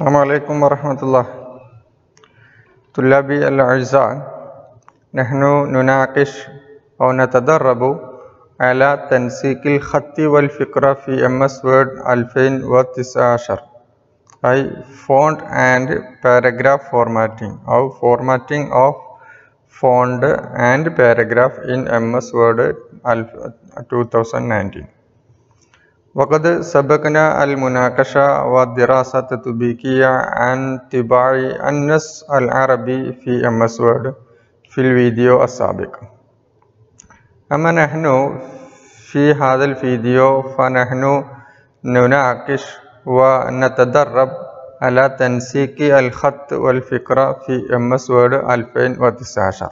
അസ്സാം വലൈക്കും വറഹമത്തുള്ള തുല്ലാബി അൽ അഴ്സ നെഹ്നു നുനാഖിഷ് ഔ നതദറബു അല തൻസീഖിൽ ഖത്തി വൽ ഫിക്ര ഫി എം എസ് വേർഡ് അൽഫൈൻ വ തിസാഷർ ഐ ഫോണ്ട് ആൻഡ് പാരഗ്രാഫ് ഫോർമാറ്റിംഗ് ഔ formatting of font and paragraph in M S Word അൽഫ two thousand nineteen وقد سبقنا المناقشة والدراسة التطبيقية عن طباع النص العربي في MS Word في الفيديو السابق. أما نحن في هذا الفيديو فنحن نناقش ونتدرب على تنسيق الخط والفكرة في MS Word 2019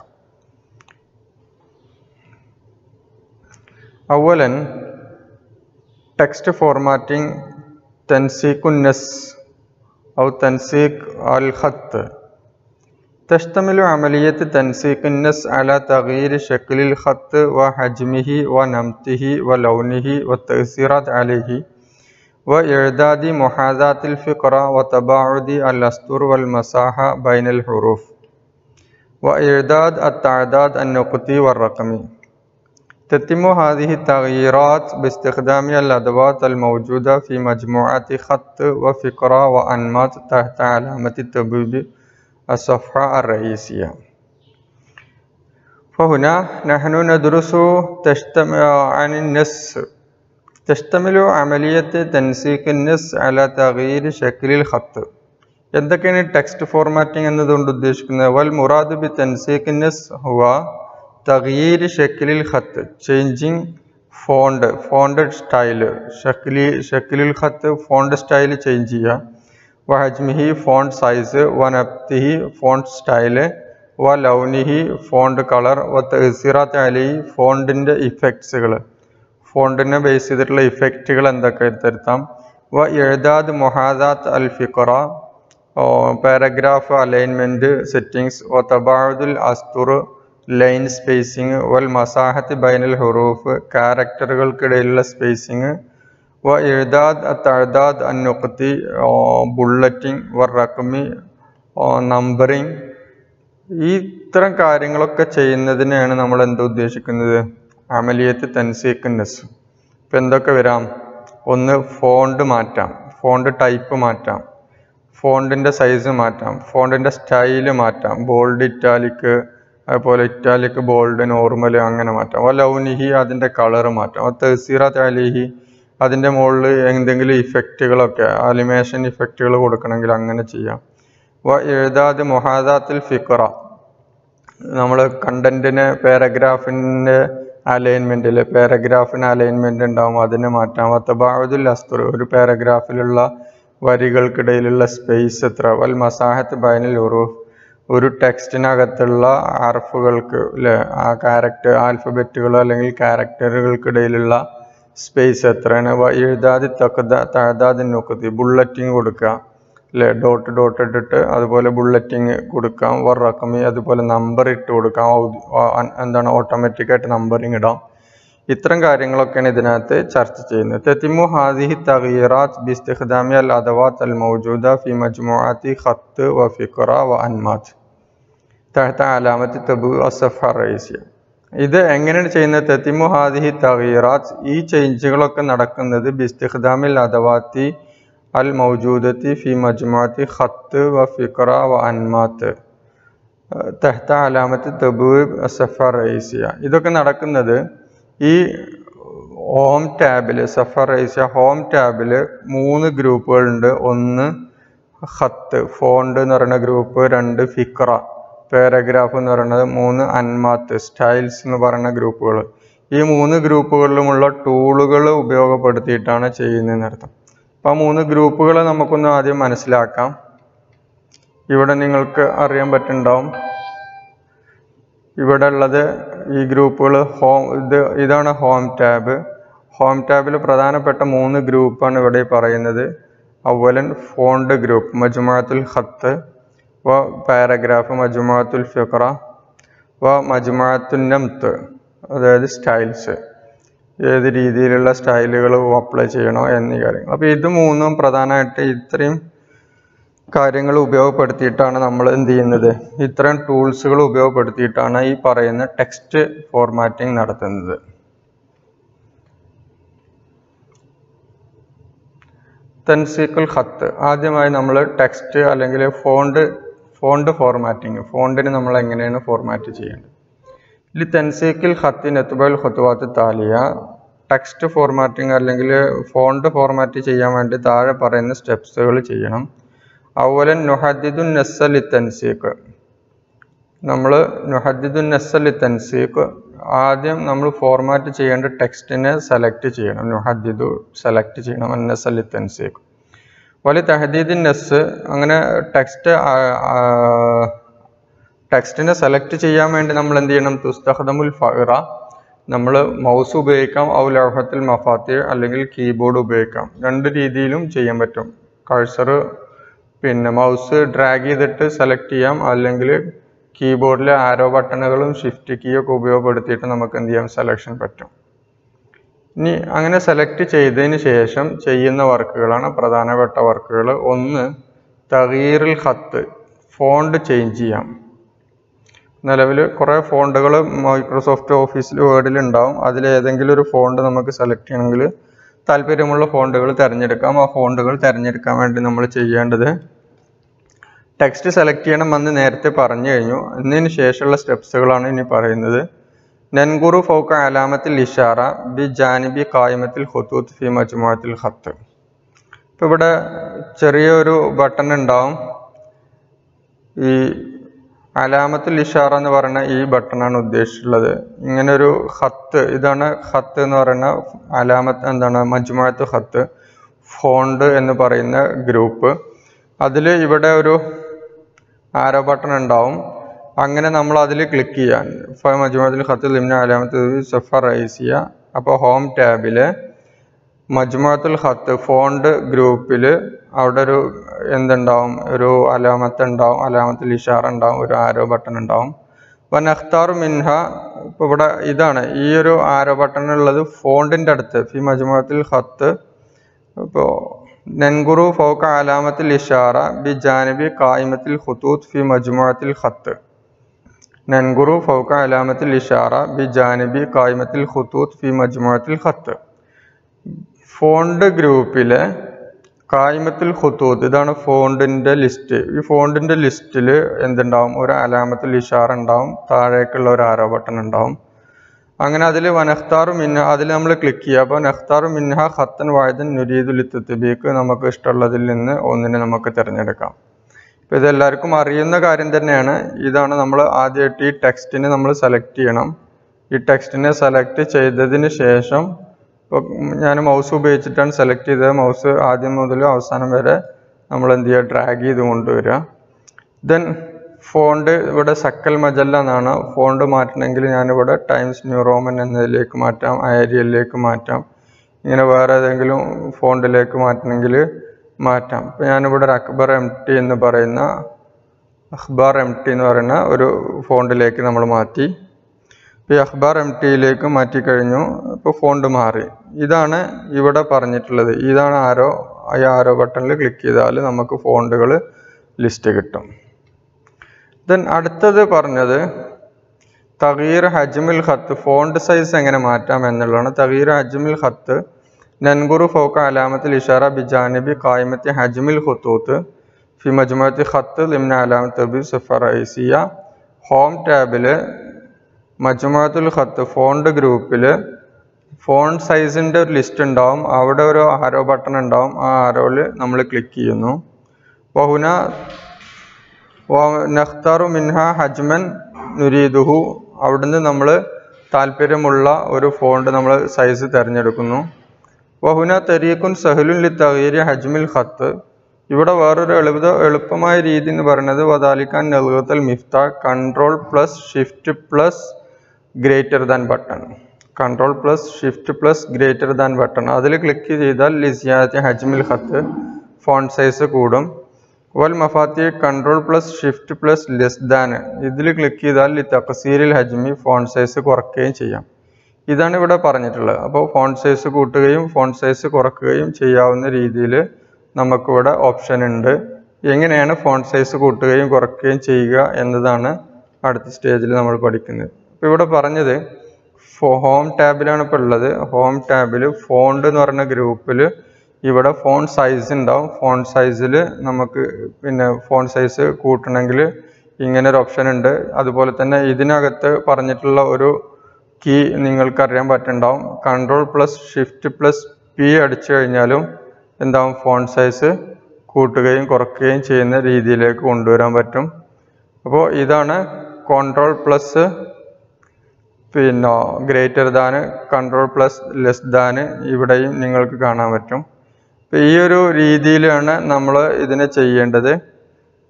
أولاً text formatting تنسيق النص أو تنسيق الخط. تشتمل عملية تنسيق النص على تغيير شكل الخط وحجمه ونمطه ولونه والتأثيرات عليه وإعداد محاذاة الفقرة وتباعد الأسطر والمساحة بين الحروف وإعداد التعداد النقطي والرقمي. تتم هذه التغييرات باستخدام الأدوات الموجودة في مجموعة خط وفقرة وأنماط تحت علامة التبويب الصفحة الرئيسية فهنا نحن ندرس تشتمل عن النص تشتمل عملية تنسيق النص على تغيير شكل الخط എന്തൊക്കെയാണ് ടെക്സ്റ്റ് ഫോർമാറ്റിംഗ് എന്നതുകൊണ്ട് ഉദ്ദേശിക്കുന്നത് വൽ മുറാദ് ബി തൻസീഖ് നിസ് ഹുവ തഗീർ ഷക്കിലിൽ ഖത്ത് ചേഞ്ചിങ് ഫോണ്ട് ഫോണ്ട് സ്റ്റൈൽ ഷക്കിലി ഷക്കിലിൽ ഖത്ത് ഫോണ്ട് സ്റ്റൈൽ ചേഞ്ച് ചെയ്യുക. വഹജ്മിഹി ഫോണ്ട് സൈസ് വ നബ്തിഹി ഫോണ്ട് സ്റ്റൈൽ വ ലൗനിഹി ഫോണ്ട് കളർ വ തഹസിറാത്ത് അലി ഫോണ്ടിന്റെ ഇഫക്ട്സുകൾ ഫോണ്ടിനെ ബേസ് ചെയ്തിട്ടുള്ള ഇഫക്റ്റുകൾ എന്തൊക്കെ തരുത്താം? വ എഴുതാദ് മൊഹാദാത്ത് അൽ ഫിഖറ പാരഗ്രാഫ് അലൈൻമെന്റ് സെറ്റിങ്സ് വ തബാദുൽ അസ്തുർ ലൈൻ സ്പേസിങ് വൽ മസാഹത്ത് ബൈനൽ ഹുറൂഫ് ക്യാരക്ടറുകൾക്കിടയിലുള്ള സ്പേസിങ് വ എഴുതാദ് തഴുതാദ് അന്നുഖത്തി ബുള്ളറ്റിംഗ് വ റക്മി നമ്പറിങ് ഈ ഇത്തരം കാര്യങ്ങളൊക്കെ ചെയ്യുന്നതിനെയാണ് നമ്മൾ എന്താ ഉദ്ദേശിക്കുന്നത്? അമലിയത്ത് തൻസീഖ്നസ് ഇപ്പം എന്തൊക്കെ വരാം? ഒന്ന് ഫോണ്ട് മാറ്റാം. ഫോണ്ട് ടൈപ്പ് മാറ്റാം. ഫോണ്ടിന്റെ സൈസ് മാറ്റാം. ഫോണ്ടിന്റെ സ്റ്റൈൽ മാറ്റാം. ബോൾഡ് ഇറ്റാലിക്ക് അതുപോലെ ഇറ്റാലിക് ബോൾഡ് നോർമൽ അങ്ങനെ മാറ്റാം. ഓ ലൗനിഹി അതിന്റെ കളർ മാറ്റാം. ഓ തെസീറ താലിഹി അതിന്റെ മുകളിൽ എന്തെങ്കിലും ഇഫക്റ്റുകളൊക്കെ അലിമേഷൻ ഇഫക്റ്റുകൾ കൊടുക്കണമെങ്കിൽ അങ്ങനെ ചെയ്യാം. വ എഴുതാത് മൊഹാദാത്തിൽ ഫിക്കറ നമ്മൾ കണ്ടന്റിന് പാരഗ്രാഫിന്റെ അലൈൻമെന്റിൽ പാരഗ്രാഫിന് അലൈൻമെന്റ് ഉണ്ടാവും അതിനെ മാറ്റാം. വത്തബാദുൽ അസ്തുർ ഒരു പാരഗ്രാഫിലുള്ള വരികൾക്കിടയിലുള്ള സ്പേസ് എത്ര? വൽ മസാഹത്ത് ബൈനൽ ഉറൂഫ്. ഒരു ടെക്സ്റ്റിനകത്തുള്ള ആർഫുകൾക്ക് അല്ലെ ആ ക്യാരക്ടർ ആൽഫബറ്റുകൾ അല്ലെങ്കിൽ ക്യാരക്ടറുകൾക്കിടയിലുള്ള സ്പേസ് എത്രയാണ്? എഴുതാതി തക്കത തഴുതാതി നോക്കത്തി ബുള്ളറ്റിങ് കൊടുക്കുക. അല്ലെ ഡോട്ട് ഡോട്ട് ഇട്ടിട്ട് അതുപോലെ ബുള്ളറ്റിങ് കൊടുക്കാം. വറക്കമി അതുപോലെ നമ്പർ ഇട്ട് കൊടുക്കാം. എന്താണ് ഓട്ടോമാറ്റിക്കായിട്ട് നമ്പറിങ് ഇടാം. ഇത്തരം കാര്യങ്ങളൊക്കെയാണ് ഇതിനകത്ത് ചർച്ച ചെയ്യുന്നത്. തെത്തിമു ഹാദിഹി തഗീറാത്ത് ബിസ്തിഖ്ദാമി അൽ അദവാത്ത് അൽ മൗജൂദ ഫി മജ്മുആത്തി ഖത്ത് വ ഫിഖറ വ അൻമാത്ത് തഹത്ത അലാമത്ത് തബു അസഫ റൈസിയ ഇത് എങ്ങനെയാണ് ചെയ്യുന്നത്? തെത്തിമു ഹാദിഹി തഗീറാത്ത് ഈ ചേഞ്ചുകളൊക്കെ നടക്കുന്നത് ബിസ്തിഖ്ദാമിൽ അദവാത്തി അൽ മൗജൂദത്തി ഫി മജ്മാത്തി ഖത്ത് വ ഫിക്ര വ അൻമാത്ത്. തെഹത്ത അലാമത്ത് തബു അസഫ റൈസിയ ഇതൊക്കെ നടക്കുന്നത് ഈ ഹോം ടാബിൽ സഫർ റൈസിയ ഹോം ടാബിൽ മൂന്ന് ഗ്രൂപ്പുകളുണ്ട്. ഒന്ന് ഖത്ത് ഫോണ്ട് എന്ന് പറയുന്ന ഗ്രൂപ്പ് രണ്ട് ഫിക്ര പാരഗ്രാഫ് എന്ന് പറയുന്നത് മൂന്ന് അൻമാത്ത് സ്റ്റൈൽസ് എന്ന് പറയുന്ന ഗ്രൂപ്പുകൾ. ഈ മൂന്ന് ഗ്രൂപ്പുകളിലുമുള്ള ടൂളുകൾ ഉപയോഗപ്പെടുത്തിയിട്ടാണ് ചെയ്യുന്നതിനർത്ഥം അർത്ഥം. അപ്പം ആ മൂന്ന് ഗ്രൂപ്പുകൾ നമുക്കൊന്ന് ആദ്യം മനസ്സിലാക്കാം. ഇവിടെ നിങ്ങൾക്ക് അറിയാൻ പറ്റുന്നുണ്ടാവും. ഇവിടെ ഉള്ളത് ഈ ഗ്രൂപ്പുകൾ ഹോം ഇത് ഇതാണ് ഹോം ടാബ്. ഹോം ടാബിൽ പ്രധാനപ്പെട്ട മൂന്ന് ഗ്രൂപ്പാണ് ഇവിടെ പറയുന്നത്. അവലൻ ഫോണ്ട് ഗ്രൂപ്പ് മജുമാത്തുൽ ഖത്ത് വ പാരഗ്രാഫ് മജുമാത്തുൽ ഫിഖറ വ മജുമാത്തുൽ നംത്ത് അതായത് സ്റ്റൈൽസ് ഏത് രീതിയിലുള്ള സ്റ്റൈലുകൾ അപ്ലൈ ചെയ്യണോ എന്നീ കാര്യങ്ങൾ. അപ്പോൾ ഇത് മൂന്നും പ്രധാനമായിട്ട് ഇത്രയും കാര്യങ്ങൾ ഉപയോഗപ്പെടുത്തിയിട്ടാണ് നമ്മൾ എന്ത് ചെയ്യുന്നത്? ഇത്രയും ടൂൾസുകൾ ഉപയോഗപ്പെടുത്തിയിട്ടാണ് ഈ പറയുന്ന ടെക്സ്റ്റ് ഫോർമാറ്റിംഗ് നടത്തുന്നത്. തൻസീഖുൽ ഹത്ത് ആദ്യമായി നമ്മൾ ടെക്സ്റ്റ് അല്ലെങ്കിൽ ഫോണ്ട് ഫോണ്ട് ഫോർമാറ്റിംഗ് ഫോണ്ടിന് നമ്മൾ എങ്ങനെയാണ് ഫോർമാറ്റ് ചെയ്യേണ്ടത്? ഇതിൽ തെൻസേക്കിൽ ഖത്തി നെത്തുബൽ ഹൊത്തുവാത്ത് താലിയ ടെക്സ്റ്റ് ഫോർമാറ്റിംഗ് അല്ലെങ്കിൽ ഫോണ്ട് ഫോർമാറ്റ് ചെയ്യാൻ വേണ്ടി താഴെ പറയുന്ന സ്റ്റെപ്സുകൾ ചെയ്യണം. അവലൻ നുഹദ്ദിദുൻ നസ്സലി തൻസീഖ് നമ്മൾ നുഹദ്ദിദുൻ നസ്സലി തൻസീഖ് ആദ്യം നമ്മൾ ഫോർമാറ്റ് ചെയ്യേണ്ട ടെക്സ്റ്റിനെ സെലക്ട് ചെയ്യണം. നുഹദ്ദിദു സെലക്ട് ചെയ്യണം. നസ്സലി തൻസീഖ് വലിയ തഹദീദിൻ നെസ് അങ്ങനെ ടെക്സ്റ്റ് ടെക്സ്റ്റിനെ സെലക്ട് ചെയ്യാൻ വേണ്ടി നമ്മൾ എന്ത് ചെയ്യണം? തുസ്തഹദമുൽ ഫഹറ നമ്മൾ മൗസ് ഉപയോഗിക്കാം ഔ ലൗഹത്തിൽ മഫാത്തി അല്ലെങ്കിൽ കീബോർഡ് ഉപയോഗിക്കാം. രണ്ട് രീതിയിലും ചെയ്യാൻ പറ്റും. കഴ്സർ പിന്നെ മൗസ് ഡ്രാഗ് ചെയ്തിട്ട് സെലക്ട് ചെയ്യാം. അല്ലെങ്കിൽ കീബോർഡിലെ ആരോ ബട്ടണുകളും ഷിഫ്റ്റ് കീയൊക്കെ ഉപയോഗപ്പെടുത്തിയിട്ട് നമുക്ക് എന്ത് ചെയ്യാം? സെലക്ഷൻ പറ്റും. ഇനി അങ്ങനെ സെലക്ട് ചെയ്തതിന് ശേഷം ചെയ്യുന്ന വർക്കുകളാണ് പ്രധാനപ്പെട്ട വർക്കുകൾ. ഒന്ന് തകീറിൽ ഹത്ത് ഫോണ്ട് ചേഞ്ച് ചെയ്യാം. നിലവിൽ കുറേ ഫോണ്ടുകൾ മൈക്രോസോഫ്റ്റ് ഓഫീസിൽ വേർഡിൽ ഉണ്ടാവും. അതിൽ ഏതെങ്കിലും ഒരു ഫോണ്ട് നമുക്ക് സെലക്ട് ചെയ്യണമെങ്കിൽ താല്പര്യമുള്ള ഫോണ്ടുകൾ തിരഞ്ഞെടുക്കാം. ആ ഫോണ്ടുകൾ തിരഞ്ഞെടുക്കാൻ വേണ്ടി നമ്മൾ ചെയ്യേണ്ടത് ടെക്സ്റ്റ് സെലക്ട് ചെയ്യണമെന്ന് നേരത്തെ പറഞ്ഞു കഴിഞ്ഞു. എന്നതിന് ശേഷമുള്ള സ്റ്റെപ്സുകളാണ് ഇനി പറയുന്നത്. നൻഗുറു ഫൗക്ക അലാമത്തിൽ ഇഷാറ ബി ജാനിബി കായ്മത്തിൽ ഹുത്തൂത്ത് ഫി മജ്മുഅത്തിൽ ഖത്ത്. ഇപ്പം ഇവിടെ ചെറിയൊരു ബട്ടൺ ഉണ്ടാവും. ഈ അലാമത്തുൽ ഇഷാറ എന്ന് പറയുന്ന ഈ ബട്ടണാണ് ഉദ്ദേശിച്ചിട്ടുള്ളത്. ഇങ്ങനെ ഒരു ഹത്ത് ഇതാണ് ഹത്ത് എന്ന് പറയുന്ന അലാമത്ത് എന്താണ് മജ്മുഅത്ത് ഹത്ത് ഫോണ്ട് എന്ന് പറയുന്ന ഗ്രൂപ്പ്. അതിൽ ഇവിടെ ഒരു ആരോ ബട്ടൺ ഉണ്ടാവും. അങ്ങനെ നമ്മൾ അതിൽ ക്ലിക്ക് ചെയ്യാൻ മജ്മുഅത്തിൽ ഖത്ത് ലിംന അലാമത്ത് സഫ റൈസിയ അപ്പോൾ ഹോം ടാബിൽ മജ്മുഅത്തുൽ ഖത്ത് ഫോണ്ട് ഗ്രൂപ്പിൽ അവിടെ ഒരു എന്തുണ്ടാവും? ഒരു അലാമത്ത് ഉണ്ടാവും. അലാമത്തിൽ ഇഷാർ ഉണ്ടാവും. ഒരു ആരോ ബട്ടൺ ഉണ്ടാവും. വൻ അഖ്താർ മിൻഹ. ഇപ്പോൾ ഇവിടെ ഇതാണ്. ഈ ഒരു ആരോ ബട്ടൺ ഉള്ളത് ഫോണ്ടിന്റെ അടുത്ത്. ഫി മജ്മുഅത്തുൽ ഖത്ത്. ഇപ്പോൾ നൻഗുറു ഫൗക്ക അലാമത്തിൽ ഇഷാറ. ബി ജാനബി കായിമത്തിൽ ഖുത്തൂത്ത് ഫി മജ്മുഅത്തിൽ ഖത്ത്. നൻഗുറു ഫൗക്ക അലാമത്തിൽ ഇഷാറ ബി ജാനബി കായ്മത്തിൽ ഖുത്തൂത്ത് ഫി മജ്മുഅത്തിൽ ഖത്ത്. ഫോണ്ട് ഗ്രൂപ്പിലെ കായ്മത്തിൽ ഖുത്തൂത്ത് ഇതാണ് ഫോണ്ടിന്റെ ലിസ്റ്റ്. ഈ ഫോണ്ടിന്റെ ലിസ്റ്റിൽ എന്തുണ്ടാവും? ഒരു അലാമത്തിൽ ഇഷാറ ഉണ്ടാവും താഴേക്കുള്ള ഒരു ആരോ ബട്ടൺ ഉണ്ടാവും. അങ്ങനെ അതിൽ വനഖ്താറു മിന്ന അതിൽ നമ്മൾ ക്ലിക്ക് ചെയ്യുക. അപ്പോൾ നഖ്താറു മിൻഹ ഖത്തൻ വായതൻ നുരീദുൽ ഇത്തബീക്ക് നമുക്ക് ഇഷ്ടമുള്ളതിൽ നിന്ന് ഒന്നിനെ നമുക്ക് തിരഞ്ഞെടുക്കാം. ഇപ്പോൾ ഇതെല്ലാവർക്കും അറിയുന്ന കാര്യം തന്നെയാണ്. ഇതാണ് നമ്മൾ ആദ്യമായിട്ട് ഈ ടെക്സ്റ്റിനെ നമ്മൾ സെലക്ട് ചെയ്യണം. ഈ ടെക്സ്റ്റിനെ സെലക്ട് ചെയ്തതിന് ശേഷം ഇപ്പോൾ ഞാൻ മൗസ് ഉപയോഗിച്ചിട്ടാണ് സെലക്ട് ചെയ്തത്. മൗസ് ആദ്യം മുതൽ അവസാനം വരെ നമ്മൾ എന്ത് ചെയ്യുക? ഡ്രാഗ് ചെയ്ത് കൊണ്ടുവരിക. ദെൻ ഫോണ്ട് ഇവിടെ സക്കൽ മജല്ല എന്നാണ്. ഫോണ്ട് മാറ്റണമെങ്കിൽ ഞാനിവിടെ ടൈംസ് ന്യൂ റോമൻ എന്നതിലേക്ക് മാറ്റാം. ആരിയലിലേക്ക് മാറ്റാം. ഇങ്ങനെ വേറെ ഏതെങ്കിലും ഫോണ്ടിലേക്ക് മാറ്റണമെങ്കിൽ മാറ്റാം. ഇപ്പം ഞാനിവിടെ ഒരു അക്ബർ എം ടി എന്ന് പറയുന്ന അഖ്ബാർ എം ടി എന്ന് പറയുന്ന ഒരു ഫോണ്ടിലേക്ക് നമ്മൾ മാറ്റി. ഇപ്പോൾ ഈ അഖ്ബാർ എം ടിയിലേക്ക് മാറ്റിക്കഴിഞ്ഞു ഇപ്പോൾ ഫോണ്ട് മാറി. ഇതാണ് ഇവിടെ പറഞ്ഞിട്ടുള്ളത്. ഇതാണ് ആരോ ഈ ആരോ ബട്ടണിൽ ക്ലിക്ക് ചെയ്താൽ നമുക്ക് ഫോണ്ടുകൾ ലിസ്റ്റ് കിട്ടും. ദെൻ അടുത്തത് പറഞ്ഞത് തകീർ ഹജ്മിൽ ഖത്ത് ഫോണ്ട് സൈസ് എങ്ങനെ മാറ്റാം എന്നുള്ളതാണ്. തകീർ ഹജ്മിൽ ഖത്ത് നൻഗുറു ഫോക്ക അലാമത്തിൽ ഇഷാറ ബിജാനിബി കായ്മത്തി ഹജ്മിൽ ഖുത്തൂത്ത്. ഫി മജ്മുഅത്തി ഖത്ത് ലിംന അലാമത്ത് ബി സഫ റൈസിയ. ഹോം ടാബിൽ മജ്മുഅത്തുൽ ഖത്ത് ഫോണ്ട് ഗ്രൂപ്പിൽ ഫോൺ സൈസിന്റെ ഒരു ലിസ്റ്റ് ഉണ്ടാവും. അവിടെ ഒരു ആരോ ബട്ടൺ ഉണ്ടാവും. ആ ആരോയിൽ നമ്മൾ ക്ലിക്ക് ചെയ്യുന്നു. വഹുന നഖ്താറു മിൻഹ ഹജ്മൻ നുരീദുഹു. അവിടുന്ന് നമ്മൾ താല്പര്യമുള്ള ഒരു ഫോണ്ട് നമ്മൾ സൈസ് തിരഞ്ഞെടുക്കുന്നു. വഹുന തരീഖുൻ സഹലുൻ ലി തഗീരി ഹജ്മിൽ ഖത്ത്. ഇവിടെ വേറൊരു എളുപ്പ എളുപ്പമായ രീതി എന്ന് പറയുന്നത് വദാലിക്കാൻ നൽകത്തൽ മിഫ്ത control plus shift plus greater than button control plus shift plus greater than button അതിൽ ക്ലിക്ക് ചെയ്താൽ ലിസിയാത്തി ഹജ്മിൽ ഖത്ത് ഫോൺ സൈസ് കൂടും. വൽ മഫാത്തി control plus shift plus less than ഇതിൽ ക്ലിക്ക് ചെയ്താൽ ലി തക്സീരിൽ ഹജ്മി ഫോൺ സൈസ് കുറയ്ക്കുകയും ചെയ്യാം. ഇതാണ് ഇവിടെ പറഞ്ഞിട്ടുള്ളത്. അപ്പോൾ ഫോൺ സൈസ് കൂട്ടുകയും ഫോൺ സൈസ് കുറക്കുകയും ചെയ്യാവുന്ന രീതിയിൽ നമുക്കിവിടെ ഓപ്ഷൻ ഉണ്ട്. എങ്ങനെയാണ് ഫോൺ സൈസ് കൂട്ടുകയും കുറയ്ക്കുകയും ചെയ്യുക എന്നതാണ് അടുത്ത സ്റ്റേജിൽ നമ്മൾ പഠിക്കുന്നത്. അപ്പോൾ ഇവിടെ പറഞ്ഞത് ഹോം ടാബിലാണ് ഇപ്പോൾ ഉള്ളത്. ഹോം ടാബിൽ ഫോണ്ട് എന്ന് പറയുന്ന ഗ്രൂപ്പിൽ ഇവിടെ ഫോൺ സൈസ് ഉണ്ടാവും. ഫോൺ സൈസിൽ നമുക്ക് പിന്നെ ഫോൺ സൈസ് കൂട്ടണമെങ്കിൽ ഇങ്ങനെ ഒരു ഓപ്ഷൻ ഉണ്ട്. അതുപോലെ തന്നെ ഇതിനകത്ത് പറഞ്ഞിട്ടുള്ള ഒരു കീ നിങ്ങൾക്ക് അറിയാൻ പറ്റുന്നുണ്ടാവും. Control plus shift plus P അടിച്ചു കഴിഞ്ഞാലും എന്താവും? ഫോൺ സൈസ് കൂട്ടുകയും കുറയ്ക്കുകയും ചെയ്യുന്ന രീതിയിലേക്ക് കൊണ്ടുവരാൻ പറ്റും. അപ്പോൾ ഇതാണ് കൺട്രോൾ പ്ലസ് പിന്നെ greater than control plus less than ഇവിടെയും നിങ്ങൾക്ക് കാണാൻ പറ്റും. അപ്പോൾ ഈ ഒരു രീതിയിലാണ് നമ്മൾ ഇതിനെ ചെയ്യേണ്ടത്.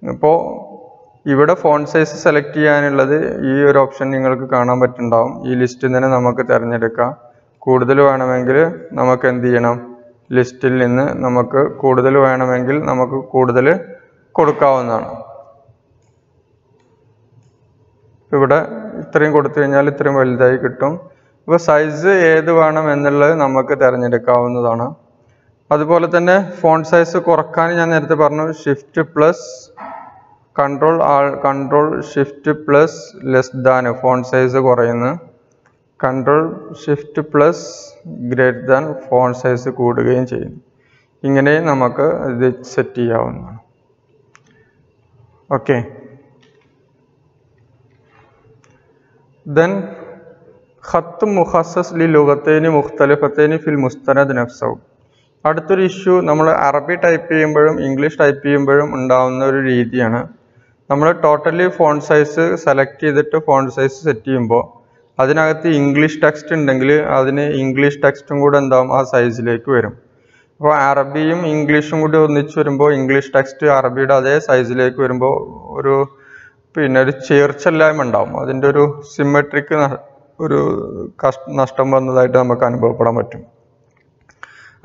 ഇപ്പോൾ ഇവിടെ ഫോൺ സൈസ് സെലക്ട് ചെയ്യാനുള്ളത് ഈ ഒരു ഓപ്ഷൻ നിങ്ങൾക്ക് കാണാൻ പറ്റുന്നുണ്ടാവും ഈ ലിസ്റ്റിൽ നിന്ന് നമുക്ക് തിരഞ്ഞെടുക്കാം. കൂടുതൽ വേണമെങ്കിൽ നമുക്ക് എന്ത് ചെയ്യണം? ലിസ്റ്റിൽ നിന്ന് നമുക്ക് കൂടുതൽ വേണമെങ്കിൽ നമുക്ക് കൂടുതൽ കൊടുക്കാവുന്നതാണ്. ഇവിടെ ഇത്രയും കൊടുത്തു കഴിഞ്ഞാൽ ഇത്രയും വലുതായി കിട്ടും. ഇപ്പോൾ സൈസ് ഏത് വേണം എന്നുള്ളത് നമുക്ക് തിരഞ്ഞെടുക്കാവുന്നതാണ്. അതുപോലെ തന്നെ ഫോൺ സൈസ് കുറയ്ക്കാൻ ഞാൻ നേരത്തെ പറഞ്ഞു ഷിഫ്റ്റ് പ്ലസ് കൺട്രോൾ ആൾ control shift plus less than font size കുറയുന്നു. Control shift plus greater than font size കൂടുകയും ചെയ്യും ഇങ്ങനെ നമുക്ക് ഇത് സെറ്റ് ചെയ്യാവുന്നതാണ്. ഓക്കെ ദെൻ ഖത്ത് മുഹസസ് ലി ലുഗത്തേനി മുഖ്തലിഫത്തേന് ഫിൽ മുസ്തനദ് നഫ്സവും അടുത്തൊരു ഇഷ്യൂ നമ്മൾ അറബി ടൈപ്പ് ചെയ്യുമ്പോഴും ഇംഗ്ലീഷ് ടൈപ്പ് ചെയ്യുമ്പോഴും ഉണ്ടാവുന്ന ഒരു രീതിയാണ് നമ്മൾ ടോട്ടലി ഫോൺ സൈസ് സെലക്ട് ചെയ്തിട്ട് ഫോൺ സൈസ് സെറ്റ് ചെയ്യുമ്പോൾ അതിനകത്ത് ഇംഗ്ലീഷ് ടെക്സ്റ്റ് ഉണ്ടെങ്കിൽ അതിന് ഇംഗ്ലീഷ് ടെക്സ്റ്റും കൂടെ എന്താവും? ആ സൈസിലേക്ക് വരും. അപ്പോൾ അറബിയും ഇംഗ്ലീഷും കൂടി ഒന്നിച്ച് വരുമ്പോൾ ഇംഗ്ലീഷ് ടെക്സ്റ്റ് അറബിയുടെ അതേ സൈസിലേക്ക് വരുമ്പോൾ ഒരു പിന്നെ ഒരു ചേർച്ചല്ലായ്മ ഉണ്ടാവും. അതിന്റെ ഒരു സിമെട്രിക്ക് ഒരു നഷ്ടം വന്നതായിട്ട് നമുക്ക് അനുഭവപ്പെടാൻ പറ്റും.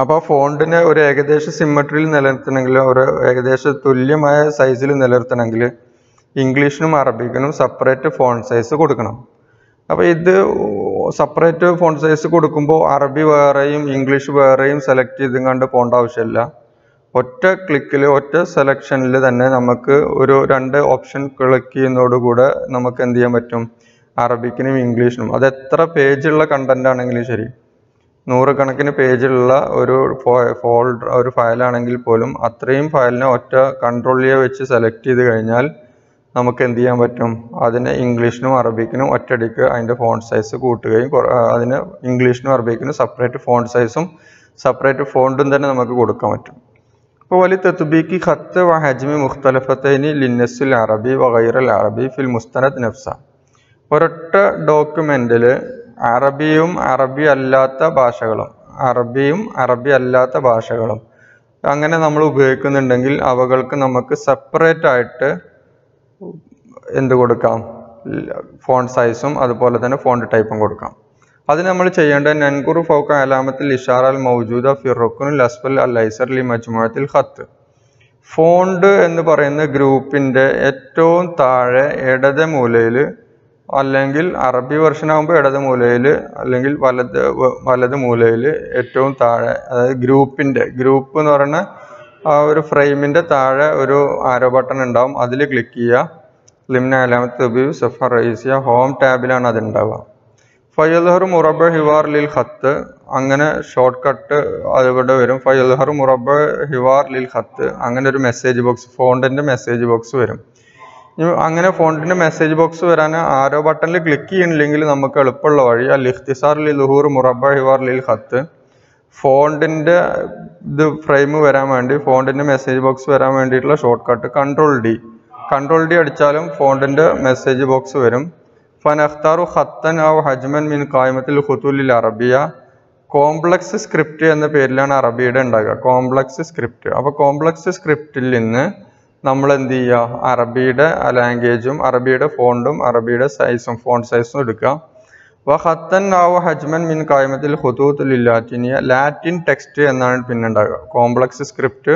അപ്പോൾ ഫോണ്ടിനെ ഒരു ഏകദേശ സിമ്മട്രിയിൽ നിലനിർത്തണമെങ്കിൽ ഒരു ഏകദേശ തുല്യമായ സൈസിൽ നിലനിർത്തണമെങ്കിൽ ഇംഗ്ലീഷിനും അറബിക്കിനും സെപ്പറേറ്റ് ഫോൺ സൈസ് കൊടുക്കണം. അപ്പോൾ ഇത് സെപ്പറേറ്റ് ഫോൺ സൈസ് കൊടുക്കുമ്പോൾ അറബി വേറെയും ഇംഗ്ലീഷ് വേറെയും സെലക്ട് ചെയ്തും കണ്ട് പോകേണ്ട ആവശ്യമില്ല. ഒറ്റ ക്ലിക്കിൽ ഒറ്റ സെലക്ഷനിൽ തന്നെ നമുക്ക് ഒരു രണ്ട് ഓപ്ഷൻ ക്ലിക്ക് ചെയ്യുന്നതോടുകൂടെ നമുക്ക് എന്ത് ചെയ്യാൻ പറ്റും? അറബിക്കിനും ഇംഗ്ലീഷിനും. അത് എത്ര പേജുള്ള കണ്ടന്റ് ആണെങ്കിലും ശരി. നൂറുകണക്കിന് പേജുള്ള ഒരു ഫോൾഡർ ഒരു ഫയലാണെങ്കിൽ പോലും അത്രയും ഫയലിനെ ഒറ്റ കൺട്രോളിയെ വെച്ച് സെലക്ട് ചെയ്ത് കഴിഞ്ഞാൽ നമുക്ക് എന്ത് ചെയ്യാൻ പറ്റും? അതിന് ഇംഗ്ലീഷിനും അറബിക്കിനും ഒറ്റടിക്ക് അതിന്റെ ഫോണ്ട് സൈസ് കൂട്ടുകയും അതിന് ഇംഗ്ലീഷിനും അറബിക്കിനും സെപ്പറേറ്റ് ഫോണ്ട് സൈസും സെപ്പറേറ്റ് ഫോണ്ടും തന്നെ നമുക്ക് കൊടുക്കാൻ പറ്റും. അപ്പോൾ വലിയ തെത്തുബീക്ക് ഖത്ത് വ ഹജ്മി മുഖ്തലഫത്തൈനി ലിന്നസുൽ അറബി വഗൈറൽ അറബി ഫിൽ മുസ്തനദ് നഫ്സ. ഒരൊറ്റ ഡോക്യുമെന്റിൽ അറബിയും അറബി അല്ലാത്ത ഭാഷകളും അറബിയും അറബി അല്ലാത്ത ഭാഷകളും അങ്ങനെ നമ്മൾ ഉപയോഗിക്കുന്നുണ്ടെങ്കിൽ അവകൾക്ക് നമുക്ക് സെപ്പറേറ്റ് ആയിട്ട് എന്ത് കൊടുക്കാം? ഫോൺ സൈസും അതുപോലെ തന്നെ ഫോണ്ട് ടൈപ്പും കൊടുക്കാം. അത് നമ്മൾ ചെയ്യേണ്ടത് നൻകുറു ഫൗക്ക അലാമത്തിൽ ഇഷാർ അൽ മൗജൂദ ഫിറുഖുൽ അസ്ഫൽ അൽ ഐസർ ലി മജ്മുഅത്തിൽ ഖത്ത്. ഫോണ്ട് എന്ന് പറയുന്ന ഗ്രൂപ്പിന്റെ ഏറ്റവും താഴെ ഇടത് മൂലയിൽ അല്ലെങ്കിൽ അറബി വെർഷൻ ആകുമ്പോൾ ഇടത് മൂലയിൽ അല്ലെങ്കിൽ വലത് വലത് മൂലയിൽ ഏറ്റവും താഴെ അതായത് ഗ്രൂപ്പിന്റെ ഗ്രൂപ്പ് എന്ന് പറയുന്ന ആ ഒരു ഫ്രെയിമിന്റെ താഴെ ഒരു ആരോ ബട്ടൺ ഉണ്ടാവും. അതിൽ ക്ലിക്ക് ചെയ്യുക. ലിംന അലാമത്ത് സഫർ റൈസിയ ഹോം ടാബിലാണ് അത് ഉണ്ടാവുക ഫയൽഹർ മുറബ ഹിവാർ ലിൽ ഖത്ത് അങ്ങനെ ഷോർട്ട് കട്ട് അതിവിടെ വരും. ഫയൽഹർ മുറബ ഹിവാർ ലിൽ ഖത്ത് അങ്ങനെ ഒരു മെസ്സേജ് ബോക്സ് ഫോണ്ടിന്റെ മെസ്സേജ് ബോക്സ് വരും. അങ്ങനെ ഫോണ്ടിന്റെ മെസ്സേജ് ബോക്സ് വരാൻ ആരോ ബട്ടണിൽ ക്ലിക്ക് ചെയ്യണില്ലെങ്കിൽ നമുക്ക് എളുപ്പമുള്ള വഴി അൽ ഇഖ്തിസാർ ലി ലുഹൂർ മുറബ ഹിവാർ ലിൽ ഖത്ത് ഫോണ്ടിന്റെ ഇത് ഫ്രെയിം വരാൻ വേണ്ടി ഫോണ്ടിന്റെ മെസ്സേജ് ബോക്സ് വരാൻ വേണ്ടിയിട്ടുള്ള shortcut control D control D അടിച്ചാലും ഫോണ്ടിന്റെ മെസ്സേജ് ബോക്സ് വരും. ഫനഖ്താറു ഖത്തൻ ഔ ഹജ്മൻ മിൻ കായ്മത്തിൽ ഖുത്തുലിൽ അറബിയ. കോംപ്ലക്സ് സ്ക്രിപ്റ്റ് എന്ന പേരിലാണ് അറബിയുടെ ഉണ്ടാകുക കോംപ്ലക്സ് സ്ക്രിപ്റ്റ് അപ്പോൾ കോംപ്ലക്സ് സ്ക്രിപ്റ്റിൽ നിന്ന് നമ്മൾ എന്ത് ചെയ്യുക? അറബിയുടെ ലാംഗ്വേജും അറബിയുടെ ഫോണ്ടും അറബിയുടെ സൈസും ഫോൺ സൈസും എടുക്കുക. വ ഖത്തൻ ഔ ഹജ്മൻ മിൻ കായ്മത്തിൽ ഖുത്തൂത്ത് ലാറ്റിനിയ. ലാറ്റിൻ ടെക്സ്റ്റ് എന്നാണ് പിന്നെ ഉണ്ടാകുക കോംപ്ലക്സ് സ്ക്രിപ്റ്റ്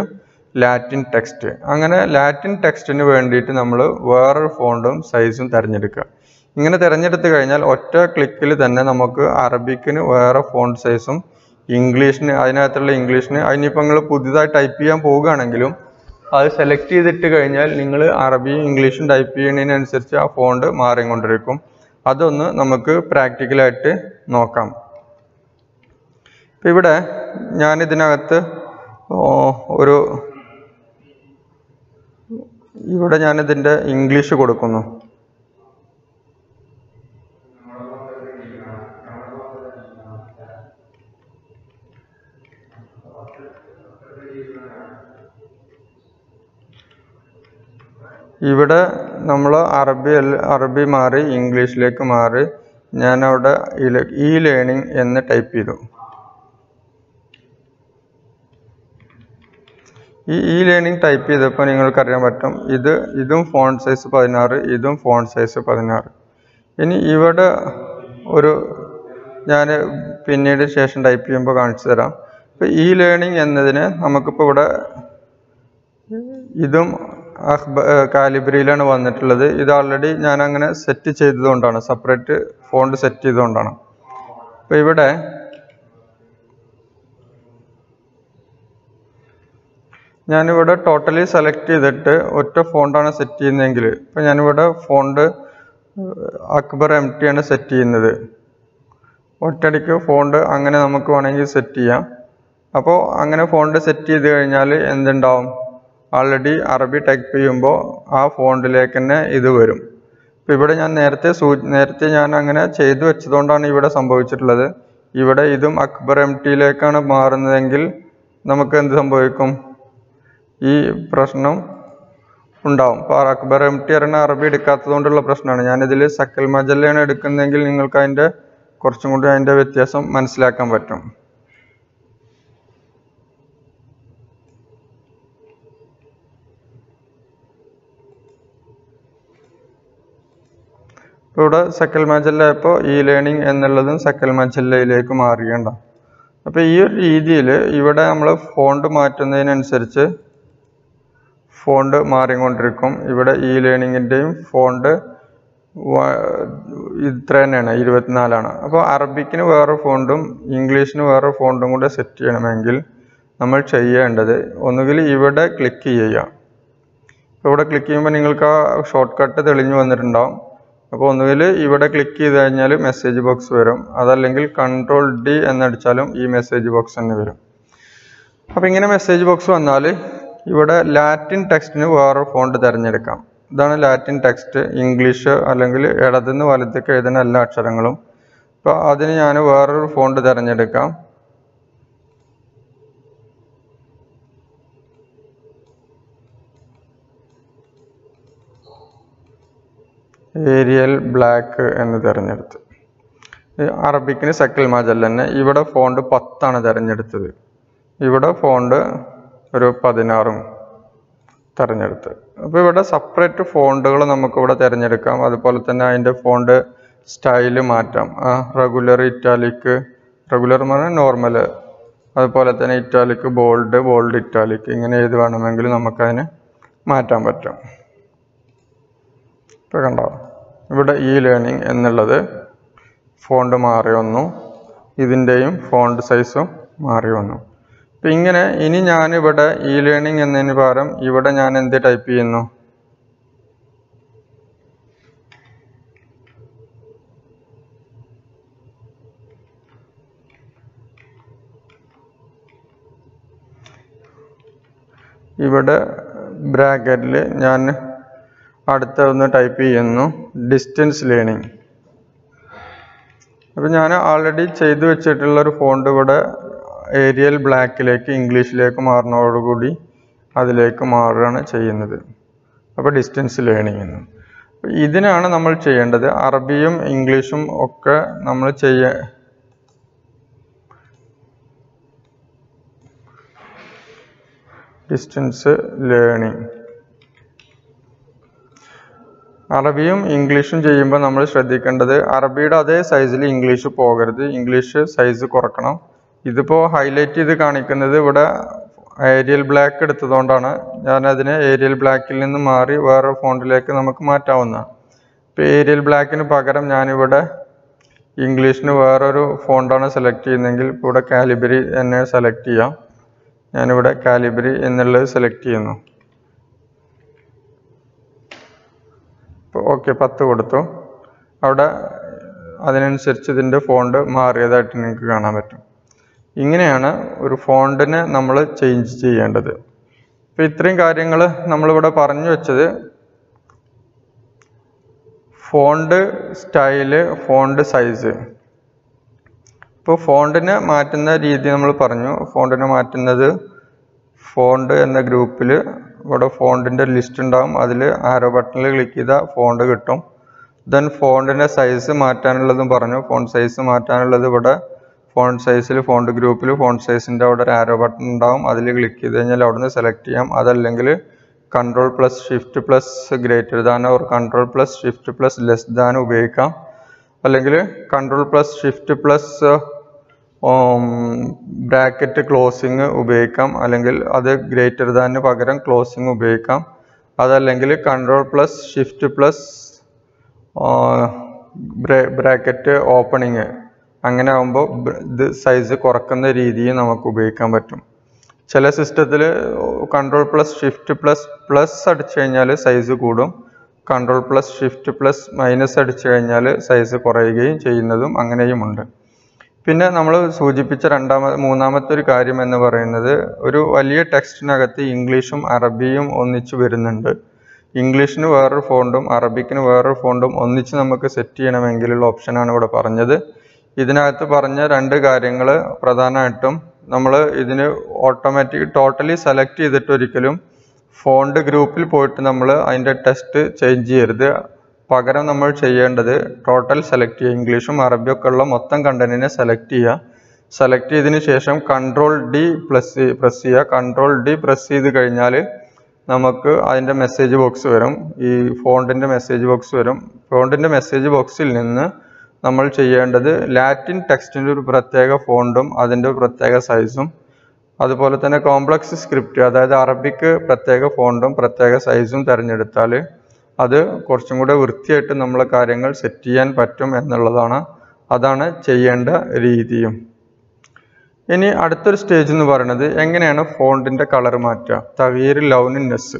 ലാറ്റിൻ ടെക്സ്റ്റ് അങ്ങനെ ലാറ്റിൻ ടെക്സ്റ്റിന് വേണ്ടിയിട്ട് നമ്മൾ വേറൊരു ഫോണ്ടും സൈസും തിരഞ്ഞെടുക്കുക. ഇങ്ങനെ തിരഞ്ഞെടുത്ത് കഴിഞ്ഞാൽ ഒറ്റ ക്ലിക്കിൽ തന്നെ നമുക്ക് അറബിക്കിന് വേറെ ഫോണ്ട് സൈസും ഇംഗ്ലീഷിന് അതിനകത്തുള്ള ഇംഗ്ലീഷിന് അതിനിപ്പോൾ നിങ്ങൾ പുതിയതായി ടൈപ്പ് ചെയ്യാൻ പോവുകയാണെങ്കിലും അത് സെലക്ട് ചെയ്തിട്ട് കഴിഞ്ഞാൽ നിങ്ങൾ അറബിയും ഇംഗ്ലീഷും ടൈപ്പ് ചെയ്യുന്നതിനനുസരിച്ച് ആ ഫോണ്ട് മാറിക്കൊണ്ടിരിക്കും. അതൊന്ന് നമുക്ക് പ്രാക്ടിക്കലായിട്ട് നോക്കാം. ഇപ്പം ഇവിടെ ഞാനിതിനകത്ത് ഒരു ഇവിടെ ഞാനിതിന്റെ ഇംഗ്ലീഷ് കൊടുക്കുന്നു. ഇവിടെ നമ്മൾ അറബി അറബി മാറി ഇംഗ്ലീഷിലേക്ക് മാറി ഞാനവിടെ ഇ ലേണിംഗ് എന്ന് ടൈപ്പ് ചെയ്തു. ഈ ഇ ലേണിംഗ് ടൈപ്പ് ചെയ്തപ്പോൾ നിങ്ങൾക്കറിയാൻ പറ്റും ഇത് ഇതും ഫോൺ സൈസ് പതിനാറ് ഇതും ഫോൺ സൈസ് പതിനാറ്. ഇനി ഇവിടെ ഒരു ഞാൻ പിന്നീട് ശേഷം ടൈപ്പ് ചെയ്യുമ്പോൾ കാണിച്ചു തരാം. ഇപ്പോൾ ഇ ലേണിംഗ് എന്നതിന് നമുക്കിപ്പോൾ ഇവിടെ ഇതും അഹ്ബ കാലിബ്രിയിലാണ് വന്നിട്ടുള്ളത്. ഇത് ഓൾറെഡി ഞാൻ അങ്ങനെ സെറ്റ് ചെയ്തതുകൊണ്ടാണ് സെപ്പറേറ്റ് ഫോണ്ട് സെറ്റ് ചെയ്തുകൊണ്ടാണ് അപ്പോൾ ഇവിടെ ഞാനിവിടെ ടോട്ടലി സെലക്ട് ചെയ്തിട്ട് ഒറ്റ ഫോണ്ടാണ് സെറ്റ് ചെയ്യുന്നതെങ്കിൽ ഇപ്പം ഞാനിവിടെ ഫോണ്ട് അക്ബർ എം ടി ആണ് സെറ്റ് ചെയ്യുന്നത്. ഒറ്റയടിക്ക് ഫോണ്ട് അങ്ങനെ നമുക്ക് വേണമെങ്കിൽ സെറ്റ് ചെയ്യാം. അപ്പോൾ അങ്ങനെ ഫോണ്ട് സെറ്റ് ചെയ്ത് കഴിഞ്ഞാൽ എന്തുണ്ടാവും? ആൾറെഡി അറബി ടൈപ്പ് ചെയ്യുമ്പോൾ ആ ഫോണ്ടിലേക്ക് തന്നെ ഇത് വരും. ഇപ്പോൾ ഇവിടെ ഞാൻ നേരത്തെ സൂ നേരത്തെ ഞാൻ അങ്ങനെ ചെയ്തു വെച്ചതുകൊണ്ടാണ് ഇവിടെ സംഭവിച്ചിട്ടുള്ളത്. ഇവിടെ ഇതും അക്ബർ എം ടിയിലേക്കാണ് മാറുന്നതെങ്കിൽ നമുക്ക് എന്ത് സംഭവിക്കും? ഈ പ്രശ്നം ഉണ്ടാവും. ഇപ്പോൾ അക്ബർ എം ടി അറിയുന്ന അറബി എടുക്കാത്തത് കൊണ്ടുള്ള പ്രശ്നമാണ്. ഞാനിതിൽ സക്കൽ മജല്ലയാണ് എടുക്കുന്നതെങ്കിൽ നിങ്ങൾക്ക് അതിന്റെ കുറച്ചും കൂടി അതിന്റെ വ്യത്യാസം മനസ്സിലാക്കാൻ പറ്റും. ഇവിടെ സക്കൽ മജല്ല ഇപ്പോൾ ഇ ലേണിംഗ് എന്നുള്ളതും സക്കൽ മജല്ലയിലേക്ക് മാറിയണ്ട അപ്പോൾ ഈ ഒരു രീതിയിൽ ഇവിടെ നമ്മൾ ഫോണ്ട് മാറ്റുന്നതിനനുസരിച്ച് ഫോണ്ട് മാറിക്കൊണ്ടിരിക്കും. ഇവിടെ ഇ ലേണിങ്ങിന്റെയും ഫോണ്ട് ഇത്ര തന്നെയാണ് ഇരുപത്തിനാലാണ്. അപ്പോൾ അറബിക്കിന് വേറെ ഫോണ്ടും ഇംഗ്ലീഷിന് വേറെ ഫോണ്ടും കൂടെ സെറ്റ് ചെയ്യണമെങ്കിൽ നമ്മൾ ചെയ്യേണ്ടത് ഒന്നുകിൽ ഇവിടെ ക്ലിക്ക് ചെയ്യുക. ഇവിടെ ക്ലിക്ക് ചെയ്യുമ്പോൾ നിങ്ങൾക്ക് ആ ഷോർട്ട് കട്ട് തെളിഞ്ഞു വന്നിട്ടുണ്ടാവും. അപ്പോൾ ഒന്നുകിൽ ഇവിടെ ക്ലിക്ക് ചെയ്ത് കഴിഞ്ഞാൽ മെസ്സേജ് ബോക്സ് വരും. അതല്ലെങ്കിൽ കൺട്രോൾ ഡി എന്നടിച്ചാലും ഈ മെസ്സേജ് ബോക്സ് തന്നെ വരും. അപ്പോൾ ഇങ്ങനെ മെസ്സേജ് ബോക്സ് വന്നാൽ ഇവിടെ ലാറ്റിൻ ടെക്സ്റ്റിന് വേറൊരു ഫോണ്ട് തിരഞ്ഞെടുക്കാം. ഇതാണ് ലാറ്റിൻ ടെക്സ്റ്റ് ഇംഗ്ലീഷ് അല്ലെങ്കിൽ ഇടതുനിന്ന് വലത്തേക്ക് എഴുതുന്ന എല്ലാ അക്ഷരങ്ങളും. അപ്പോൾ അതിന് ഞാൻ വേറൊരു ഫോണ്ട് തിരഞ്ഞെടുക്കാം. ഏരിയൽ ബ്ലാക്ക് എന്ന് തിരഞ്ഞെടുത്ത്. അറബിക്കിന് സക്കിൽ മാജൽ തന്നെ ഇവിടെ ഫോണ്ട് പത്താണ് തിരഞ്ഞെടുത്തത്. ഇവിടെ ഫോണ്ട് ഒരു പതിനാറും തിരഞ്ഞെടുത്ത്. അപ്പോൾ ഇവിടെ സെപ്പറേറ്റ് ഫോണ്ടുകൾ നമുക്കിവിടെ തിരഞ്ഞെടുക്കാം. അതുപോലെ തന്നെ അതിന്റെ ഫോണ്ട് സ്റ്റൈൽ മാറ്റാം. റെഗുലർ ഇറ്റാലിക്ക് റെഗുലർ എന്ന് പറഞ്ഞാൽ നോർമൽ അതുപോലെ തന്നെ ഇറ്റാലിക്ക് ബോൾഡ് ബോൾഡ് ഇറ്റാലിക്ക് ഇങ്ങനെ ഏത് വേണമെങ്കിലും നമുക്കതിന് മാറ്റാൻ പറ്റും. ഇപ്പോൾ കണ്ടോ? ഇവിടെ ഇ ലേണിംഗ് എന്നുള്ളത് ഫോണ്ട് മാറി വന്നു. ഇതിന്റെയും ഫോണ്ട് സൈസും മാറി വന്നു. അപ്പം ഇങ്ങനെ ഇനി ഞാനിവിടെ ഇ ലേണിംഗ് എന്നതിന് പകരം ഇവിടെ ഞാൻ എന്ത് ടൈപ്പ് ചെയ്യുന്നു? ഇവിടെ ബ്രാക്കറ്റിൽ ഞാൻ അടുത്ത ഒന്ന് ടൈപ്പ് ചെയ്യുന്നു ഡിസ്റ്റൻസ് ലേണിംഗ് അപ്പോൾ ഞാൻ ആൾറെഡി ചെയ്തു വെച്ചിട്ടുള്ള ഒരു ഫോണ്ട് ഇവിടെ ഏരിയൽ ബ്ലാക്കിലേക്ക് ഇംഗ്ലീഷിലേക്ക് മാറുന്നതോടുകൂടി അതിലേക്ക് മാറുകയാണ് ചെയ്യുന്നത്. അപ്പോൾ ഡിസ്റ്റൻസ് ലേണിംഗ് എന്ന്. ഇതിനാണ് നമ്മൾ ചെയ്യേണ്ടത്. അറബിയും ഇംഗ്ലീഷും ഒക്കെ നമ്മൾ ചെയ്യ ഡിസ്റ്റൻസ് ലേണിംഗ് അറബിയും ഇംഗ്ലീഷും ചെയ്യുമ്പോൾ നമ്മൾ ശ്രദ്ധിക്കേണ്ടത് അറബിയുടെ അതേ സൈസിൽ ഇംഗ്ലീഷ് പോകരുത്. ഇംഗ്ലീഷ് സൈസ് കുറക്കണം. ഇതിപ്പോൾ ഹൈലൈറ്റ് ചെയ്ത് കാണിക്കുന്നത് ഇവിടെ ഏരിയൽ ബ്ലാക്ക് എടുത്തതുകൊണ്ടാണ്. ഞാൻ അതിനെ ഏരിയൽ ബ്ലാക്കിൽ നിന്ന് മാറി വേറെ ഫോണ്ടിലേക്ക് നമുക്ക് മാറ്റാവുന്നതാണ്. ഇപ്പോൾ ഏരിയൽ ബ്ലാക്കിന് പകരം ഞാനിവിടെ ഇംഗ്ലീഷിന് വേറൊരു ഫോണ്ടാണ് സെലക്ട് ചെയ്യുന്നതെങ്കിൽ ഇവിടെ കാലിബറി എന്നെ സെലക്ട് ചെയ്യാം. ഞാനിവിടെ കാലിബറി എന്നുള്ളത് സെലക്ട് ചെയ്യുന്നു. ഓക്കെ പത്ത് കൊടുത്തു. അവിടെ അതിനനുസരിച്ച് ഇതിന്റെ ഫോണ്ട് മാറിയതായിട്ട് നിങ്ങൾക്ക് കാണാൻ പറ്റും. ഇങ്ങനെയാണ് ഒരു ഫോണ്ടിനെ നമ്മൾ ചേഞ്ച് ചെയ്യേണ്ടത്. അപ്പോൾ ഇത്രയും കാര്യങ്ങൾ നമ്മളിവിടെ പറഞ്ഞു വെച്ചത് ഫോണ്ട് സ്റ്റൈൽ ഫോണ്ട് സൈസ്. ഇപ്പോൾ ഫോണ്ടിനെ മാറ്റുന്ന രീതി നമ്മൾ പറഞ്ഞു. ഫോണ്ടിനെ മാറ്റുന്നത് ഫോണ്ട് എന്ന ഗ്രൂപ്പിൽ ഇവിടെ ഫോണ്ടിന്റെ ലിസ്റ്റ് ഉണ്ടാകും അതിൽ ആരോ ബട്ടണിൽ ക്ലിക്ക് ചെയ്താൽ ഫോണ്ട് കിട്ടും. ദെൻ ഫോണ്ടിന്റെ സൈസ് മാറ്റാനുള്ളതും പറഞ്ഞു. ഫോണ്ട് സൈസ് മാറ്റാനുള്ളത് ഇവിടെ ഫോണ്ട് സൈസിൽ ഫോണ്ട് ഗ്രൂപ്പിൽ ഫോണ്ട് സൈസിന്റെ അവിടെ ഒരു ആരോ ബട്ടൺ ഉണ്ടാവും. അതിൽ ക്ലിക്ക് ചെയ്ത് കഴിഞ്ഞാൽ അവിടെ നിന്ന് സെലക്ട് ചെയ്യാം. അതല്ലെങ്കിൽ control plus shift plus greater than or control plus shift plus less than ഉപയോഗിക്കാം. അല്ലെങ്കിൽ control plus shift plus bracket closing ഉപയോഗിക്കാം. അല്ലെങ്കിൽ അത് ഗ്രേറ്റർ ദാന് പകരം ക്ലോസിങ് ഉപയോഗിക്കാം. അതല്ലെങ്കിൽ control plus shift plus bracket opening അങ്ങനെ ആകുമ്പോൾ ഇത് സൈസ് കുറക്കുന്ന രീതിയും നമുക്ക് ഉപയോഗിക്കാൻ പറ്റും. ചില സിസ്റ്റത്തിൽ control plus shift plus plus അടിച്ചു കഴിഞ്ഞാൽ സൈസ് കൂടും. Control plus shift plus minus അടിച്ചു കഴിഞ്ഞാൽ സൈസ് കുറയുകയും ചെയ്യുന്നതും അങ്ങനെയുമുണ്ട് പിന്നെ നമ്മൾ സൂചിപ്പിച്ച രണ്ടാമത് മൂന്നാമത്തെ ഒരു കാര്യം എന്ന് പറയുന്നത് ഒരു വലിയ ടെക്സ്റ്റിനകത്ത് ഇംഗ്ലീഷും അറബിയും ഒന്നിച്ച് വരുന്നുണ്ട്. ഇംഗ്ലീഷിന് വേറൊരു ഫോണ്ടും അറബിക്കിന് വേറൊരു ഫോണ്ടും ഒന്നിച്ച് നമുക്ക് സെറ്റ് ചെയ്യണമെങ്കിലുള്ള ഓപ്ഷനാണ് ഇവിടെ പറഞ്ഞത്. ഇതിനകത്ത് പറഞ്ഞ രണ്ട് കാര്യങ്ങൾ പ്രധാനമായിട്ടും നമ്മൾ ഇതിന് ഓട്ടോമാറ്റിക് ടോട്ടലി സെലക്ട് ചെയ്തിട്ട് ഒരിക്കലും ഫോണ്ട് ഗ്രൂപ്പിൽ പോയിട്ട് നമ്മൾ അതിന്റെ ടെസ്റ്റ് ചേഞ്ച് ചെയ്യരുത്. പകരം നമ്മൾ ചെയ്യേണ്ടത് ടോട്ടൽ സെലക്ട് ചെയ്യുക. ഇംഗ്ലീഷും അറബിയും ഒക്കെ ഉള്ള മൊത്തം കണ്ടന്റിനെ സെലക്ട് ചെയ്യുക. സെലക്ട് ചെയ്തതിന് ശേഷം കൺട്രോൾ ഡി പ്ലസ് പ്രസ് ചെയ്യുക. കൺട്രോൾ ഡി പ്രസ് ചെയ്ത് കഴിഞ്ഞാൽ നമുക്ക് അതിന്റെ മെസ്സേജ് ബോക്സ് വരും. ഈ ഫോണ്ടിന്റെ മെസ്സേജ് ബോക്സ് വരും. ഫോണ്ടിന്റെ മെസ്സേജ് ബോക്സിൽ നിന്ന് നമ്മൾ ചെയ്യേണ്ടത് ലാറ്റിൻ ടെക്സ്റ്റിന്റെ ഒരു പ്രത്യേക ഫോണ്ടും അതിന്റെ പ്രത്യേക സൈസും അതുപോലെ തന്നെ കോംപ്ലക്സ് സ്ക്രിപ്റ്റ് അതായത് അറബിക്ക് പ്രത്യേക ഫോണ്ടും പ്രത്യേക സൈസും തിരഞ്ഞെടുത്താൽ അത് കുറച്ചും കൂടെ വൃത്തിയായിട്ട് നമ്മൾ കാര്യങ്ങൾ സെറ്റ് ചെയ്യാൻ പറ്റും എന്നുള്ളതാണ് അതാണ് ചെയ്യേണ്ട രീതിയും. ഇനി അടുത്തൊരു സ്റ്റേജ് എന്ന് പറയുന്നത് എങ്ങനെയാണ് ഫോണ്ടിന്റെ കളർ മാറ്റുക? തകീർ ലൗനിൻ നെസ്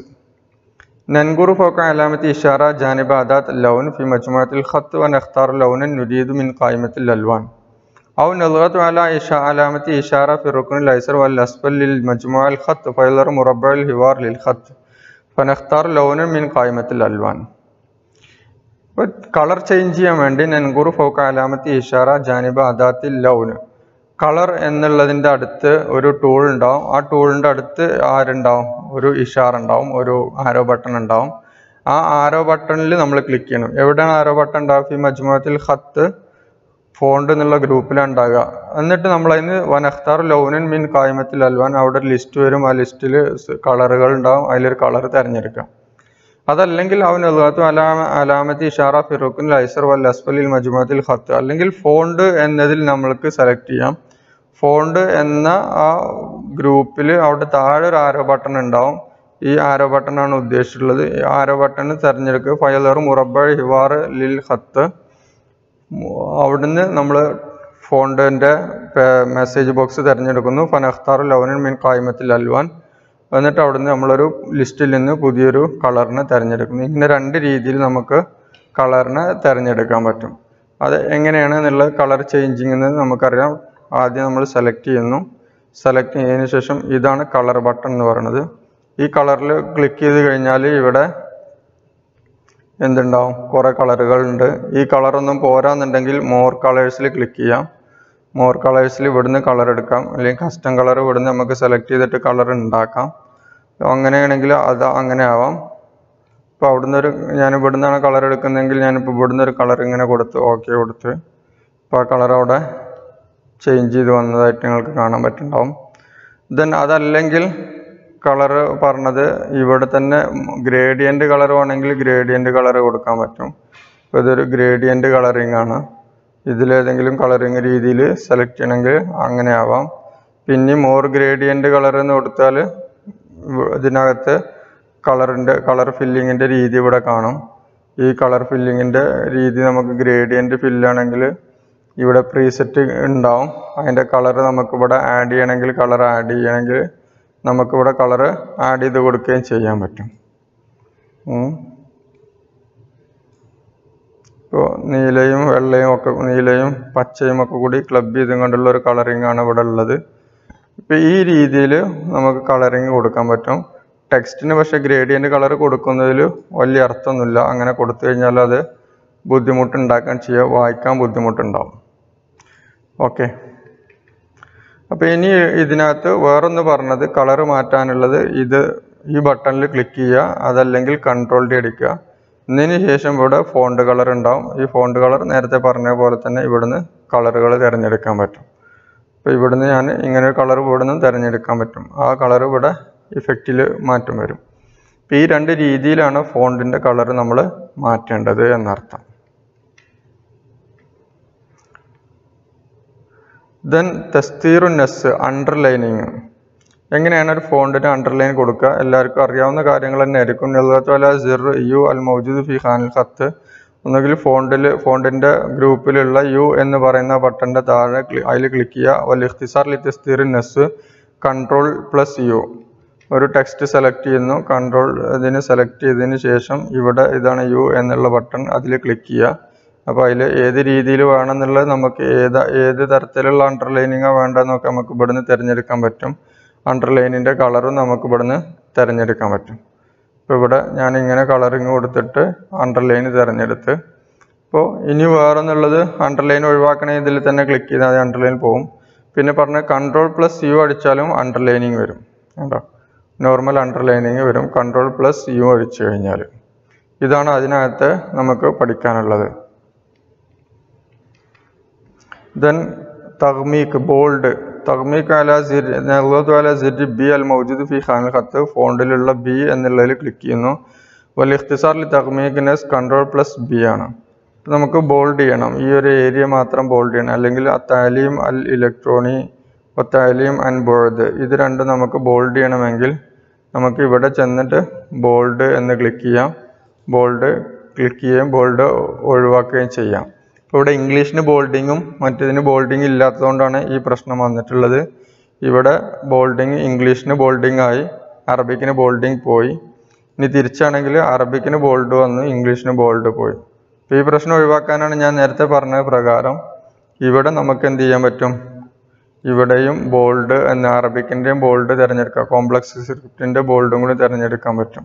ننظر فوق علامة إشارة جانب أداة اللون في مجموعة الخط ونختار لونا نريد من قائمة الألوان أو نضغط على إشا- علامة إشارة في الركن الأيسر والأسفل للمجموعة الخط فيظهر مربع الحوار للخط فنختار لونا من قائمة الألوان കളർ ചേഞ്ച് ചെയ്യാൻ വേണ്ടി നൻകൂർ ഫോക്ക് അലാമത്തി ഇഷാറ ജാനിബ അദാത്തിൽ ലൗന് കളർ എന്നുള്ളതിന്റെ അടുത്ത് ഒരു ടൂൾ ഉണ്ടാവും. ആ ടൂളിന്റെ അടുത്ത് ആരുണ്ടാവും? ഒരു ഇഷാർ ഉണ്ടാവും ഒരു ആരോ ബട്ടൺ ഉണ്ടാവും. ആ ആരോ ബട്ടണിൽ നമ്മൾ ക്ലിക്ക് ചെയ്യണം. എവിടെയാണ് ആരോ ബട്ടൺ ഉണ്ടാവുക? ഈ മജ്മുഅത്തിൽ ഹത്ത് ഫോണ്ട് എന്നുള്ള ഗ്രൂപ്പിലാണ് ഉണ്ടാകുക എന്നിട്ട് നമ്മൾ അതിന് അഖ്താർ ലൗനൻ മിൻ കായ്മത്തിൽ അൽവാൻ. അവിടെ ഒരു ലിസ്റ്റ് വരും. ആ ലിസ്റ്റിൽ കളറുകൾ ഉണ്ടാവും. അതിലൊരു കളർ തിരഞ്ഞെടുക്കാം. അതല്ലെങ്കിൽ അവൻ അല്ലാത്ത അലാമ അലാമത്തി ഇഷാറ ഫിറൂഖിൻ ലൈസർ വൽ അസ്ഫലിൽ മജുമത്തിൽ ഖത്ത്. അല്ലെങ്കിൽ ഫോണ്ട് എന്നതിൽ നമ്മൾക്ക് സെലക്ട് ചെയ്യാം. ഫോണ്ട് എന്ന ആ ഗ്രൂപ്പിൽ അവിടെ താഴെ ഒരു ആരോ ബട്ടൺ ഉണ്ടാവും. ഈ ആരോ ബട്ടണാണ് ഉദ്ദേശിച്ചിട്ടുള്ളത്. ഈ ആരോ ബട്ടൺ തിരഞ്ഞെടുക്കുക. ഫയലർ മുറബ ഹിവാർ ലിൽ ഹത്ത് അവിടുന്ന് നമ്മൾ ഫോണ്ടിന്റെ മെസ്സേജ് ബോക്സ് തിരഞ്ഞെടുക്കുന്നു. ഫനഖ്താർ ലവനൻ മീൻ കായ്മത്തിൽ അൽവാൻ. എന്നിട്ട് അവിടുന്ന് നമ്മളൊരു ലിസ്റ്റിൽ നിന്ന് പുതിയൊരു കളറിനെ തിരഞ്ഞെടുക്കുന്നു. ഇങ്ങനെ രണ്ട് രീതിയിൽ നമുക്ക് കളറിനെ തിരഞ്ഞെടുക്കാൻ പറ്റും. അത് എങ്ങനെയാണ് എന്നുള്ള കളർ ചേഞ്ചിങ് എന്ന് നമുക്കറിയാം. ആദ്യം നമ്മൾ സെലക്ട് ചെയ്യുന്നു. സെലക്ട് ചെയ്തതിന് ശേഷം ഇതാണ് കളർ ബട്ടൺ എന്ന് പറയുന്നത്. ഈ കളറിൽ ക്ലിക്ക് ചെയ്ത് കഴിഞ്ഞാൽ ഇവിടെ എന്തുണ്ടാവും? കുറേ കളറുകളുണ്ട് ഈ കളറൊന്നും പോരാന്നുണ്ടെങ്കിൽ മോർ കളേഴ്സിൽ ക്ലിക്ക് ചെയ്യാം. മോർ കളേഴ്സിൽ ഇവിടുന്ന് കളർ എടുക്കാം. അല്ലെങ്കിൽ കസ്റ്റം കളർ ഇവിടുന്ന് നമുക്ക് സെലക്ട് ചെയ്തിട്ട് കളർ ഉണ്ടാക്കാം. അങ്ങനെയാണെങ്കിൽ അത് അങ്ങനെ ആവാം. ഇപ്പോൾ അവിടുന്ന് ഒരു ഞാൻ ഇവിടുന്നാണ് കളർ എടുക്കുന്നതെങ്കിൽ ഞാനിപ്പോൾ ഇവിടുന്ന് ഒരു കളർ ഇങ്ങനെ കൊടുത്ത് ഓക്കെ കൊടുത്ത്. ഇപ്പോൾ ആ കളർ അവിടെ ചേഞ്ച് ചെയ്ത് വന്നതായിട്ട് നിങ്ങൾക്ക് കാണാൻ പറ്റുന്നുണ്ടാവും. ദെൻ അതല്ലെങ്കിൽ കളർ പറഞ്ഞത് ഇവിടെ തന്നെ ഗ്രേഡിയന്റ് കളർ വേണമെങ്കിൽ ഗ്രേഡിയന്റ് കളർ കൊടുക്കാൻ പറ്റും. ഇപ്പോൾ ഇതൊരു ഗ്രേഡിയന്റ് കളറിംഗ് ആണ്. ഇതിലേതെങ്കിലും കളറിങ് രീതിയിൽ സെലക്ട് ചെയ്യണമെങ്കിൽ അങ്ങനെ ആവാം. പിന്നെ മോർ ഗ്രേഡിയന്റ് കളർ എന്ന് കൊടുത്താൽ ഇതിനകത്ത് കളറിന്റെ കളർ ഫില്ലിങ്ങിന്റെ രീതി ഇവിടെ കാണും. ഈ കളർ ഫില്ലിങ്ങിന്റെ രീതി നമുക്ക് ഗ്രേഡിയന്റ് ഫില്ലാണെങ്കിൽ ഇവിടെ പ്രീസെറ്റ് ഉണ്ടാവും. അതിന്റെ കളർ നമുക്കിവിടെ ആഡ് ചെയ്യണമെങ്കിൽ കളർ ആഡ് ചെയ്യണമെങ്കിൽ നമുക്കിവിടെ കളർ ആഡ് ചെയ്ത് കൊടുക്കുകയും ചെയ്യാൻ പറ്റും. ഇപ്പോൾ നീലയും വെള്ളയും ഒക്കെ നീലയും പച്ചയും ഒക്കെ കൂടി ക്ലബ് ചെയ്തും കൊണ്ടുള്ള ഒരു കളറിംഗ് ആണ് ഇവിടെ ഉള്ളത്. ഇപ്പോൾ ഈ രീതിയിൽ നമുക്ക് കളറിങ് കൊടുക്കാൻ പറ്റും. ടെക്സ്റ്റിന് പക്ഷേ ഗ്രേഡിയന്റ് കളർ കൊടുക്കുന്നതിൽ വലിയ അർത്ഥമൊന്നുമില്ല. അങ്ങനെ കൊടുത്തു കഴിഞ്ഞാൽ അത് ബുദ്ധിമുട്ടുണ്ടാക്കാൻ ചെയ്യുക വായിക്കാൻ ബുദ്ധിമുട്ടുണ്ടാവും. ഓക്കെ. അപ്പോൾ ഇനി ഇതിനകത്ത് വേറൊന്ന് പറഞ്ഞത് കളർ മാറ്റാനുള്ളത് ഇത് ഈ ബട്ടണിൽ ക്ലിക്ക് ചെയ്യുക അതല്ലെങ്കിൽ കൺട്രോൾ ഡി അടിക്കുക. ഇതിന് ശേഷം ഇവിടെ ഫോണ്ട് കളർ ഉണ്ടാവും. ഈ ഫോണ്ട് കളർ നേരത്തെ പറഞ്ഞ പോലെ തന്നെ ഇവിടുന്ന് കളറുകൾ തിരഞ്ഞെടുക്കാൻ പറ്റും. അപ്പോൾ ഇവിടുന്ന് ഞാൻ ഇങ്ങനെ ഒരു കളർ ഇവിടുന്ന് തിരഞ്ഞെടുക്കാൻ പറ്റും. ആ കളർ ഇവിടെ ഇഫക്റ്റിൽ മാറ്റം വരും. അപ്പോൾ ഈ രണ്ട് രീതിയിലാണ് ഫോണ്ടിന്റെ കളർ നമ്മൾ മാറ്റേണ്ടത് എന്നർത്ഥം. ദെൻ തസ്തീറു നെസ് അണ്ടർലൈനിങ് എങ്ങനെയാണ് ഒരു ഫോണ്ടിന് അണ്ടർലൈൻ കൊടുക്കുക? എല്ലാവർക്കും അറിയാവുന്ന കാര്യങ്ങൾ തന്നെ ആയിരിക്കും. നെൽവല സിർ യു അൽ മൗജൂദ് ഫി ഖാനിൽ ഖത്ത്. ഒന്നുകിൽ ഫോണ്ടിൽ ഫോണ്ടിന്റെ ഗ്രൂപ്പിലുള്ള യു എന്ന് പറയുന്ന ബട്ടന്റെ താഴെ അതിൽ ക്ലിക്ക് ചെയ്യുക. വൽ ഇഖ്തിസാർ ലി തസ്തീർ നെസ് കൺട്രോൾ പ്ലസ് യു. ഒരു ടെക്സ്റ്റ് സെലക്ട് ചെയ്യുന്നു. കൺട്രോൾ ഇതിന് സെലക്ട് ചെയ്തതിന് ശേഷം ഇവിടെ ഇതാണ് യു എന്നുള്ള ബട്ടൺ അതിൽ ക്ലിക്ക് ചെയ്യുക. അപ്പോൾ അതിൽ ഏത് രീതിയിൽ വേണമെന്നുള്ളത് നമുക്ക് ഏത് ഏത് തരത്തിലുള്ള അണ്ടർലൈനിങ്ങാണ് വേണ്ടതെന്നൊക്കെ നമുക്ക് ഇവിടുന്ന് തിരഞ്ഞെടുക്കാൻ പറ്റും. അണ്ടർലൈനിന്റെ കളറും നമുക്ക് ഇവിടുന്ന് തിരഞ്ഞെടുക്കാൻ പറ്റും. ഇപ്പോൾ ഇവിടെ ഞാൻ ഇങ്ങനെ കളറിങ് കൊടുത്തിട്ട് അണ്ടർലൈൻ തിരഞ്ഞെടുത്ത്. ഇപ്പോൾ ഇനി വേറെ വേറൊന്നുള്ളത് അണ്ടർലൈൻ ഒഴിവാക്കണ ഇതിൽ തന്നെ ക്ലിക്ക് ചെയ്താൽ അണ്ടർലൈൻ പോകും പിന്നെ പറഞ്ഞ കൺട്രോൾ പ്ലസ് യു അടിച്ചാലും അണ്ടർലൈനിങ് വരും. കേട്ടോ നോർമൽ അണ്ടർലൈനിങ് വരും. കൺട്രോൾ പ്ലസ് യു അടിച്ചു കഴിഞ്ഞാൽ ഇതാണ് അതിനകത്ത് നമുക്ക് പഠിക്കാനുള്ളത്. Then തഗ്മീക്ക് bold. തഗ്മീക്ക് അല സിർ നെഹ്ലു അല സിർ ബി അൽ മൗജുദ് ഫി ഖാനിൽ ഖത്ത് ഫോണ്ടിലുള്ള ബി എന്നുള്ളതിൽ ക്ലിക്ക് ചെയ്യുന്നു. വൽ ഇഖ്തിസാറിൽ തഗ്മീക്കിനെസ് കൺട്രോൾ പ്ലസ് ബി ആണ്. നമുക്ക് ബോൾഡ് ചെയ്യണം. ഈ ഒരു ഏരിയ മാത്രം ബോൾഡ് ചെയ്യണം. അല്ലെങ്കിൽ അത്താലീം അൽ ഇലക്ട്രോണി ഒത്താലീം ആൻഡ് ബോൾഡ്. ഇത് രണ്ടും നമുക്ക് ബോൾഡ് ചെയ്യണമെങ്കിൽ നമുക്ക് ഇവിടെ ചെന്നിട്ട് ബോൾഡ് എന്ന് ക്ലിക്ക് ചെയ്യാം. ബോൾഡ് ക്ലിക്ക് ചെയ്യുകയും ബോൾഡ് ഒഴിവാക്കുകയും ചെയ്യാം. ഇവിടെ ഇംഗ്ലീഷിന് ബോൾഡിങ്ങും മറ്റേതിന് ബോൾഡിങ് ഇല്ലാത്തതുകൊണ്ടാണ് ഈ പ്രശ്നം വന്നിട്ടുള്ളത്. ഇവിടെ ബോൾഡിങ് ഇംഗ്ലീഷിന് ബോൾഡിങ് ആയി അറബിക്കിന് ബോൾഡിങ് പോയി. ഇനി തിരിച്ചാണെങ്കിൽ അറബിക്കിന് ബോൾഡ് വന്ന് ഇംഗ്ലീഷിന് ബോൾഡ് പോയി. അപ്പോൾ ഈ പ്രശ്നം ഒഴിവാക്കാനാണ് ഞാൻ നേരത്തെ പറഞ്ഞ പ്രകാരം. ഇവിടെ നമുക്ക് എന്ത് ചെയ്യാൻ പറ്റും? ഇവിടെയും ബോൾഡ് എന്ന അറബിക്കിന്റെയും ബോൾഡ് തിരഞ്ഞെടുക്കാം. കോംപ്ലക്സ് സ്ക്രിപ്റ്റിന്റെ ബോൾഡും കൂടി തിരഞ്ഞെടുക്കാൻ പറ്റും.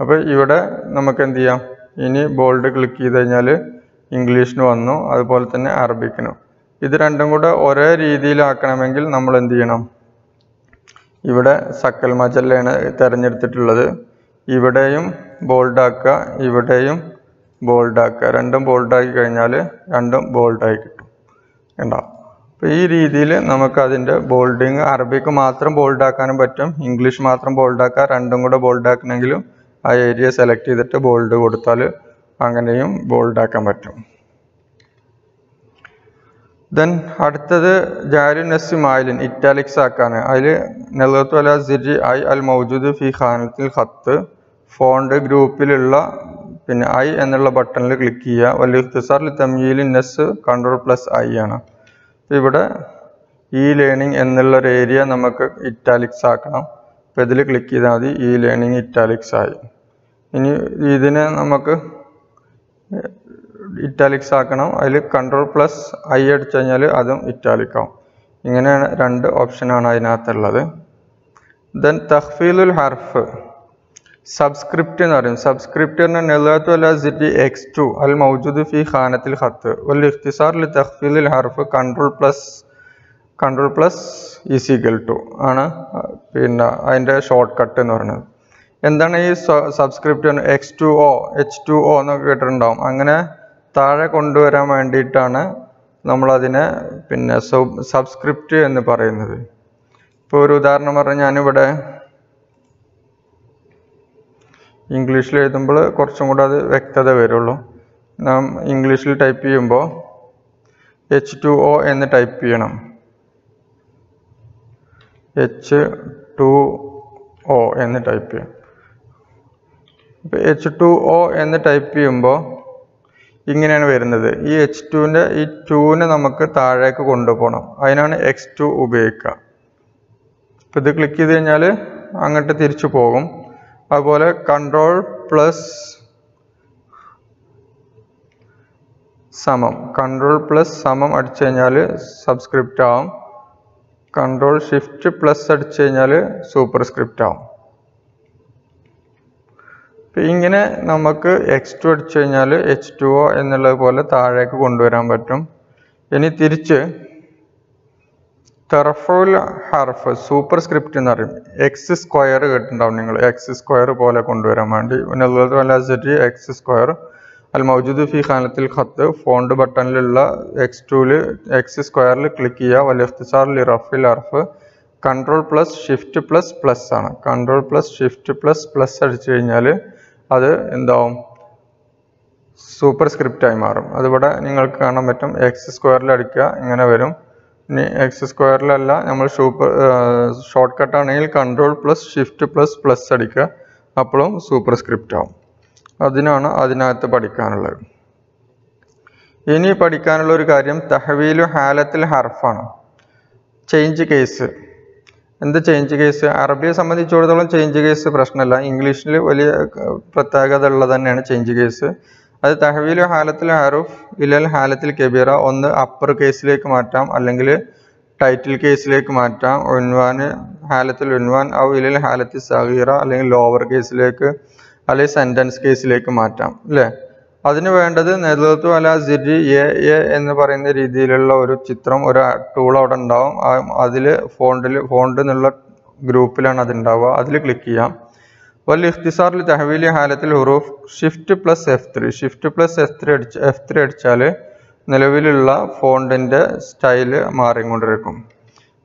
അപ്പോൾ ഇവിടെ നമുക്ക് എന്ത് ചെയ്യാം? ഇനി ബോൾഡ് ക്ലിക്ക് ചെയ്ത് കഴിഞ്ഞാൽ ഇംഗ്ലീഷിന് വന്നു അതുപോലെ തന്നെ അറബിക്കിനും. ഇത് രണ്ടും കൂടെ ഒരേ രീതിയിലാക്കണമെങ്കിൽ നമ്മൾ എന്ത് ചെയ്യണം? ഇവിടെ സക്കൽ മജല്ലയാണ് തിരഞ്ഞെടുത്തിട്ടുള്ളത്. ഇവിടെയും ബോൾഡാക്കുക ഇവിടെയും ബോൾഡാക്കുക. രണ്ടും ബോൾഡാക്കി കഴിഞ്ഞാൽ രണ്ടും ബോൾഡായി കിട്ടും. കണ്ടോ? അപ്പോൾ ഈ രീതിയിൽ നമുക്കതിന്റെ ബോൾഡിങ് അറബിക്ക് മാത്രം ബോൾഡാക്കാനും പറ്റും ഇംഗ്ലീഷ് മാത്രം ബോൾഡാക്കുക രണ്ടും കൂടെ ബോൾഡാക്കണമെങ്കിലും ആ ഏരിയ സെലക്ട് ചെയ്തിട്ട് ബോൾഡ് കൊടുത്താൽ അങ്ങനെയും ബോൾഡാക്കാൻ പറ്റും. ദെൻ അടുത്തത് ജാരി നസ് മായിലിൻ ഇറ്റാലിക്സ് ആക്കാണ് അതിൽ നെലത്തു അല സിരി ഐ അൽ മൗജൂദ് ഫി ഖാനത്തിൽ ഖത്ത് ഫോണ്ട് ഗ്രൂപ്പിലുള്ള പിന്നെ ഐ എന്നുള്ള ബട്ടണിൽ ക്ലിക്ക് ചെയ്യുക. വലിയ ഇഖ്തിസാറിൽ തമ്യീൽ നെസ് കൺട്രോൾ പ്ലസ് ഐ ആണ്. ഇവിടെ ഇ ലേണിംഗ് എന്നുള്ള ഒരു ഏരിയ നമുക്ക് ഇറ്റാലിക്സ് ആക്കണം. അപ്പോൾ ഇതിൽ ക്ലിക്ക് ചെയ്താൽ മതി. ഇ ലേണിംഗ് ഇറ്റാലിക്സ് ആയി. ഇനി ഇതിനെ നമുക്ക് ഇറ്റാലിക്സ് ആക്കണം. അതിൽ കൺട്രോൾ പ്ലസ് ഐ അടിച്ചു കഴിഞ്ഞാൽ അതും ഇറ്റാലിക് ആവും. ഇങ്ങനെയാണ് രണ്ട് ഓപ്ഷനാണ് അതിനകത്തുള്ളത്. ദെൻ തഹ്ഫീലുൽ ഹർഫ്. സബ്സ്ക്രിപ്റ്റ് എന്ന് പറയും. സബ്സ്ക്രിപ്റ്റ് എന്ന് നെല്ലാത്തു അല സിറ്റി എക്സ് ടു അൽ മൗജൂദ് ഫി ഖാനത്തിൽ ഹത്ത് വൽ ഇഖ്തിസാറിൽ തഹ്ഫീലുൽ ഹർഫ് control plus control plus equal to ആണ്. പിന്നെ അതിന്റെ ഷോർട്ട് കട്ട് എന്ന് പറയുന്നത്. എന്താണ് ഈ subscript X two O H two O എന്നൊക്കെ കേട്ടിട്ടുണ്ടാവും. അങ്ങനെ താഴെ കൊണ്ടുവരാൻ വേണ്ടിയിട്ടാണ് നമ്മളതിനെ പിന്നെ സബ്സ്ക്രിപ്റ്റ് എന്ന് പറയുന്നത്. ഇപ്പോൾ ഒരു ഉദാഹരണം പറഞ്ഞാൽ ഞാനിവിടെ ഇംഗ്ലീഷിൽ എഴുതുമ്പോൾ കുറച്ചും കൂടെ അത് വ്യക്തത വരുള്ളൂ. നാം ഇംഗ്ലീഷിൽ ടൈപ്പ് ചെയ്യുമ്പോൾ എച്ച് ടു ഒ എന്ന് ടൈപ്പ് ചെയ്യണം. എച്ച് ടു ഒ എന്ന് ടൈപ്പ് ചെയ്യണം. ഇപ്പോൾ എച്ച് ടു ഒ എന്ന് ടൈപ്പ് ചെയ്യുമ്പോൾ ഇങ്ങനെയാണ് വരുന്നത്. ഈ എച്ച് ടുവിന്റെ ഈ ടൂവിനെ നമുക്ക് താഴേക്ക് കൊണ്ടുപോകണം അതിനാണ് എക്സ് ടു ഉപയോഗിക്കുക. അപ്പോൾ ഇത് ക്ലിക്ക് ചെയ്ത് കഴിഞ്ഞാൽ അങ്ങോട്ട് തിരിച്ചു പോകും. അതുപോലെ കൺട്രോൾ പ്ലസ് സമം. കൺട്രോൾ പ്ലസ് സമം അടിച്ചു കഴിഞ്ഞാൽ സബ്സ്ക്രിപ്റ്റ് ആവും. കൺട്രോൾ ഷിഫ്റ്റ് പ്ലസ് അടിച്ചു കഴിഞ്ഞാൽ സൂപ്പർ സ്ക്രിപ്റ്റ് ആവും. ഇങ്ങനെ നമുക്ക് എക്സ് ടു അടിച്ചു കഴിഞ്ഞാൽ എച്ച് ടു ഒ എന്നുള്ളത് പോലെ താഴേക്ക് കൊണ്ടുവരാൻ പറ്റും. ഇനി തിരിച്ച് തെറഫോൽ ഹർഫ് സൂപ്പർ സ്ക്രിപ്റ്റ് എന്ന് പറയും. എക്സ് സ്ക്വയർ കേട്ടിട്ടുണ്ടാവും നിങ്ങൾ. എക്സ് സ്ക്വയർ പോലെ കൊണ്ടുവരാൻ വേണ്ടി. പിന്നെ എക്സ് സ്ക്വയർ അൽ മൗജൂദ് ഫി ഖാനത്തിൽ ഖത്ത് ഫോണ്ട് ബട്ടണിലുള്ള എക്സ് ടൂൽ എക്സ് സ്ക്വയറിൽ ക്ലിക്ക് ചെയ്യുക. വൽ ഇഖ്തിസാറിൽ റഫിൽ അർഫ്. Control plus shift plus plus ആണ്. Control plus shift plus plus അടിച്ചു കഴിഞ്ഞാൽ അത് എന്താവും? സൂപ്പർ സ്ക്രിപ്റ്റായി മാറും അതിവിടെ നിങ്ങൾക്ക് കാണാൻ പറ്റും. എക്സ് സ്ക്വയറിൽ അടിക്കുക ഇങ്ങനെ വരും. ഇനി എക്സ് സ്ക്വയറിലല്ല നമ്മൾ സൂപ്പർ ഷോർട്ട് കട്ട് ആണെങ്കിൽ control plus shift plus plus അടിക്കുക. അപ്പോഴും സൂപ്പർ സ്ക്രിപ്റ്റ് ആവും അതിനാണ് അതിനകത്ത് പഠിക്കാനുള്ളത്. ഇനി പഠിക്കാനുള്ള ഒരു കാര്യം തഹവീലു ഹാലത്തിൽ ഹർഫാണ്. ചേഞ്ച് കേസ് എന്ത് ചേഞ്ച് കേസ് അറബിയെ സംബന്ധിച്ചിടത്തോളം ചേഞ്ച് കേസ് പ്രശ്നമല്ല. ഇംഗ്ലീഷിൽ വലിയ പ്രത്യേകത ഉള്ളത് തന്നെയാണ് ചേഞ്ച് കേസ് അത് തഹവീൽ ഹാലത്തിൽ ആറുഫ് ഇലൽ ഹാലത്തിൽ കബീറ ഒന്ന് അപ്പർ കേസിലേക്ക് മാറ്റാം. അല്ലെങ്കിൽ ടൈറ്റിൽ കേസിലേക്ക് മാറ്റാം. ഉൻവാൻ ഹാലത്തിൽ ഉൻവാൻ ഔ ഇലൽ ഹാലത്തിൽ സഹീറ അല്ലെങ്കിൽ ലോവർ കേസിലേക്ക് അല്ലെങ്കിൽ സെന്റൻസ് കേസിലേക്ക് മാറ്റാം. അല്ലേ അതിന് വേണ്ടത് നേതൃത്വം അല്ല സിരി എ എ എന്ന് പറയുന്ന രീതിയിലുള്ള ഒരു ചിത്രം ഒരു ടൂൾ അവിടെ ഉണ്ടാവും. അതിൽ ഫോണ്ടിൽ ഫോണ്ട് എന്നുള്ള ഗ്രൂപ്പിലാണ് അത് ഉണ്ടാവുക. അതിൽ ക്ലിക്ക് ചെയ്യാം. വൽ ഇഖ്തിസാറിൽ തഹവീലി ഹാലത്തിൽ ഹുറൂഫ് shift plus F three shift plus F three അടിച്ച് എഫ് ത്രീ അടിച്ചാൽ നിലവിലുള്ള ഫോണ്ടിന്റെ സ്റ്റൈൽ മാറിക്കൊണ്ടിരിക്കും.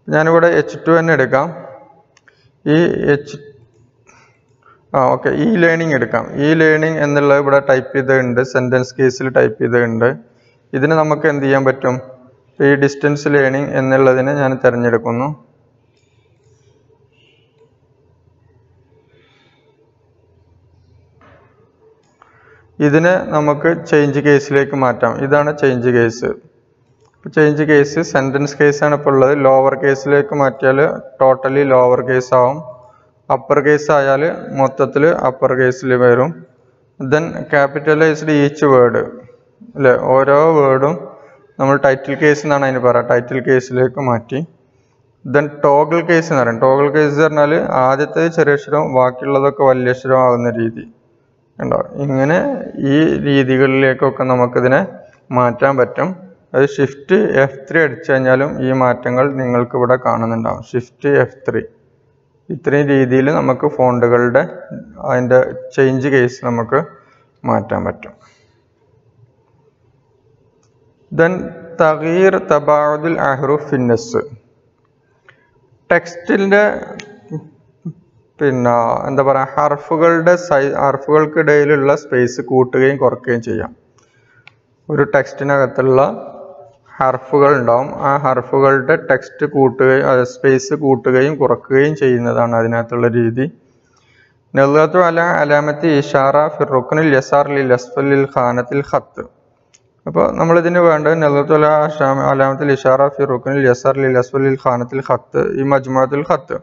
ഞാനിവിടെ എച്ച് ടു തന്നെ എടുക്കാം. ഈ എച്ച് ആ ഓക്കെ. ഇ ലേണിംഗ് എടുക്കാം. ഇ ലേണിംഗ് എന്നുള്ളത് ഇവിടെ ടൈപ്പ് ചെയ്തിട്ടുണ്ട്. സെന്റൻസ് കേസിൽ ടൈപ്പ് ചെയ്തിട്ടുണ്ട്. ഇതിന് നമുക്ക് എന്ത് ചെയ്യാൻ പറ്റും? ഈ ഡിസ്റ്റൻസ് ലേണിംഗ് എന്നുള്ളതിനെ ഞാൻ തിരഞ്ഞെടുക്കുന്നു. ഇതിനെ നമുക്ക് ചേഞ്ച് കേസിലേക്ക് മാറ്റാം. ഇതാണ് change case change case sentence കേസാണ് ഇപ്പോൾ ഉള്ളത്. ലോവർ കേസിലേക്ക് മാറ്റിയാൽ ടോട്ടലി ലോവർ കേസ് ആവും. അപ്പർ കേസ് ആയാൽ മൊത്തത്തിൽ അപ്പർ കേസിൽ വരും. ദെൻ ക്യാപിറ്റലൈസ്ഡ് ഈച്ച് വേർഡ് അല്ലേ ഓരോ വേർഡും നമ്മൾ ടൈറ്റിൽ കേസ് എന്നാണ് അതിന് പറയുക ടൈറ്റിൽ കേസിലേക്ക് മാറ്റി. ദെൻ ടോഗിൾ കേസ് എന്ന് പറയും. ടോഗിൾ കേസ് എന്ന് പറഞ്ഞാൽ ആദ്യത്തെ ചെറിയ അക്ഷരം ബാക്കിയുള്ളതൊക്കെ വലിയ അക്ഷരം രീതി. ഉണ്ടോ ഇങ്ങനെ ഈ രീതികളിലേക്കൊക്കെ നമുക്കിതിനെ മാറ്റാൻ പറ്റും. അത് ഷിഫ്റ്റ് എഫ് ത്രീ അടിച്ചു കഴിഞ്ഞാലും ഈ മാറ്റങ്ങൾ നിങ്ങൾക്ക് ഇവിടെ കാണുന്നുണ്ടാവും. ഷിഫ്റ്റ് എഫ് ത്രീ ഇത്രയും രീതിയിൽ നമുക്ക് ഫോണ്ടുകളുടെ അതിന്റെ ചേഞ്ച് കേസ് നമുക്ക് മാറ്റാൻ പറ്റും. ദെൻ തകീർ തബാദുൽ അഹ്റുഫ് ഫിന്നസ്. ടെക്സ്റ്റിന്റെ പിന്നെ എന്താ പറയുക ഹർഫുകളുടെ സൈ ഹർഫുകൾക്കിടയിലുള്ള സ്പേസ് കൂട്ടുകയും കുറയ്ക്കുകയും ചെയ്യാം. ഒരു ടെക്സ്റ്റിനകത്തുള്ള ഹർഫുകൾ ഉണ്ടാവും ആ ഹർഫുകളുടെ ടെക്സ്റ്റ് കൂട്ടുകയും സ്പേസ് കൂട്ടുകയും കുറക്കുകയും ചെയ്യുന്നതാണ് അതിനകത്തുള്ള രീതി. നെല്ലത്തു അല അലാമത്തി ഇഷാറ ഫിറുഖനിൽ ലിൽ അസ്ഫലിൽ ഖാനത്തിൽ ഖത്ത്. അപ്പോൾ നമ്മളിതിന് വേണ്ടത് നെല്ലത്തു അല അലാമത്തിൽ ഇഷാറ ഫിറുഖനിൽ ലിൽ അസ്ഫലിൽ ഖാനത്തിൽ ഖത്ത് ഈ മജ്മുഅത്തുൽ ഖത്ത്.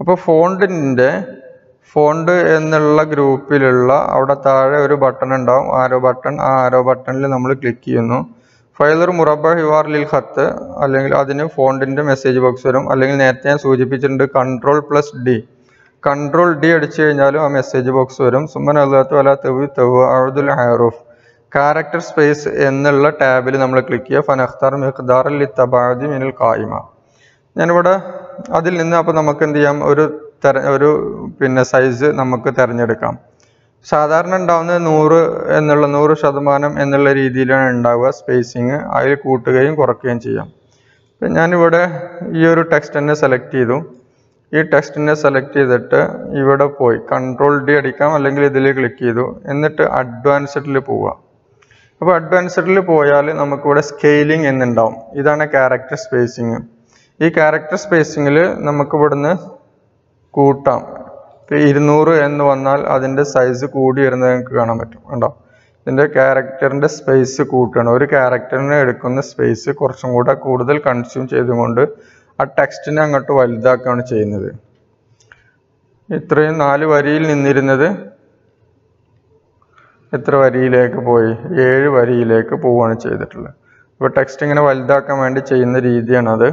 അപ്പോൾ ഫോണ്ടിന്റെ ഫോണ്ട് എന്നുള്ള ഗ്രൂപ്പിലുള്ള അവിടെ താഴെ ഒരു ബട്ടൺ ഉണ്ടാവും. ആരോ ബട്ടൺ ആ ആരോ ബട്ടണിൽ നമ്മൾ ക്ലിക്ക് ചെയ്യുന്നു. ഫൈലർ മുറബ ഹിവാർ ലിൽ ഖത്ത് അല്ലെങ്കിൽ അതിന് ഫോണ്ടിന്റെ മെസ്സേജ് ബോക്സ് വരും. അല്ലെങ്കിൽ നേരത്തെ ഞാൻ സൂചിപ്പിച്ചിട്ടുണ്ട് control plus D control D അടിച്ചു കഴിഞ്ഞാലും ആ മെസ്സേജ് ബോക്സ് വരും. സുമൻ അല്ലാത്ത വല തെവ് തെവ് അഴുദുൽ ഹൈറൂഫ്. ക്യാരക്ടർ സ്പേസ് എന്നുള്ള ടാബിൽ നമ്മൾ ക്ലിക്ക് ചെയ്യുക. ഫനഖ്താർ മിഖ്ദാർ ലി തബാദി മിനൽ കായിമ ഞാനിവിടെ അതിൽ നിന്ന് അപ്പോൾ നമുക്ക് എന്ത് ചെയ്യാം? ഒരു തെര ഒരു പിന്നെ സൈസ് നമുക്ക് തിരഞ്ഞെടുക്കാം. സാധാരണ ഉണ്ടാവുന്നത് നൂറ് എന്നുള്ള നൂറ് ശതമാനം എന്നുള്ള രീതിയിലാണ് ഉണ്ടാവുക സ്പേസിങ് അതിൽ കൂട്ടുകയും കുറയ്ക്കുകയും ചെയ്യാം. ഇപ്പം ഞാനിവിടെ ഈ ഒരു ടെക്സ്റ്റ് തന്നെ സെലക്ട് ചെയ്തു. ഈ ടെക്സ്റ്റിനെ സെലക്ട് ചെയ്തിട്ട് ഇവിടെ പോയി കൺട്രോൾ ഡി അടിക്കാം അല്ലെങ്കിൽ ഇതിൽ ക്ലിക്ക് ചെയ്തു. എന്നിട്ട് അഡ്വാൻസ്ഡിൽ പോവുക. അപ്പോൾ അഡ്വാൻസ്ഡിൽ പോയാൽ നമുക്കിവിടെ സ്കെയിലിംഗ് എന്നുണ്ടാവും. ഇതാണ് ക്യാരക്ടർ സ്പേസിങ് ഈ ക്യാരക്ടർ സ്പേസിങ്ങിൽ നമുക്ക് ഇവിടുന്ന് കൂട്ടാം. ഇരുന്നൂറ് എന്ന് വന്നാൽ അതിന്റെ സൈസ് കൂടി വരുന്നത് നിങ്ങൾക്ക് കാണാൻ പറ്റും കണ്ടോ? ഇതിന്റെ ക്യാരക്ടറിന്റെ സ്പേസ് കൂട്ടുകയാണ്. ഒരു ക്യാരക്ടറിന് എടുക്കുന്ന സ്പേസ് കുറച്ചും കൂടെ കൂടുതൽ കൺസ്യൂം ചെയ്തുകൊണ്ട് ആ ടെക്സ്റ്റിനെ അങ്ങോട്ട് വലുതാക്കുകയാണ് ചെയ്യുന്നത്. ഇത്രയും നാല് വരിയിൽ നിന്നിരുന്നത് എത്ര വരിയിലേക്ക് പോയി? ഏഴ് വരിയിലേക്ക് പോവുകയാണ് ചെയ്തിട്ടുള്ളത്. അപ്പോൾ ടെക്സ്റ്റ് ഇങ്ങനെ വലുതാക്കാൻ വേണ്ടി ചെയ്യുന്ന രീതിയാണത്.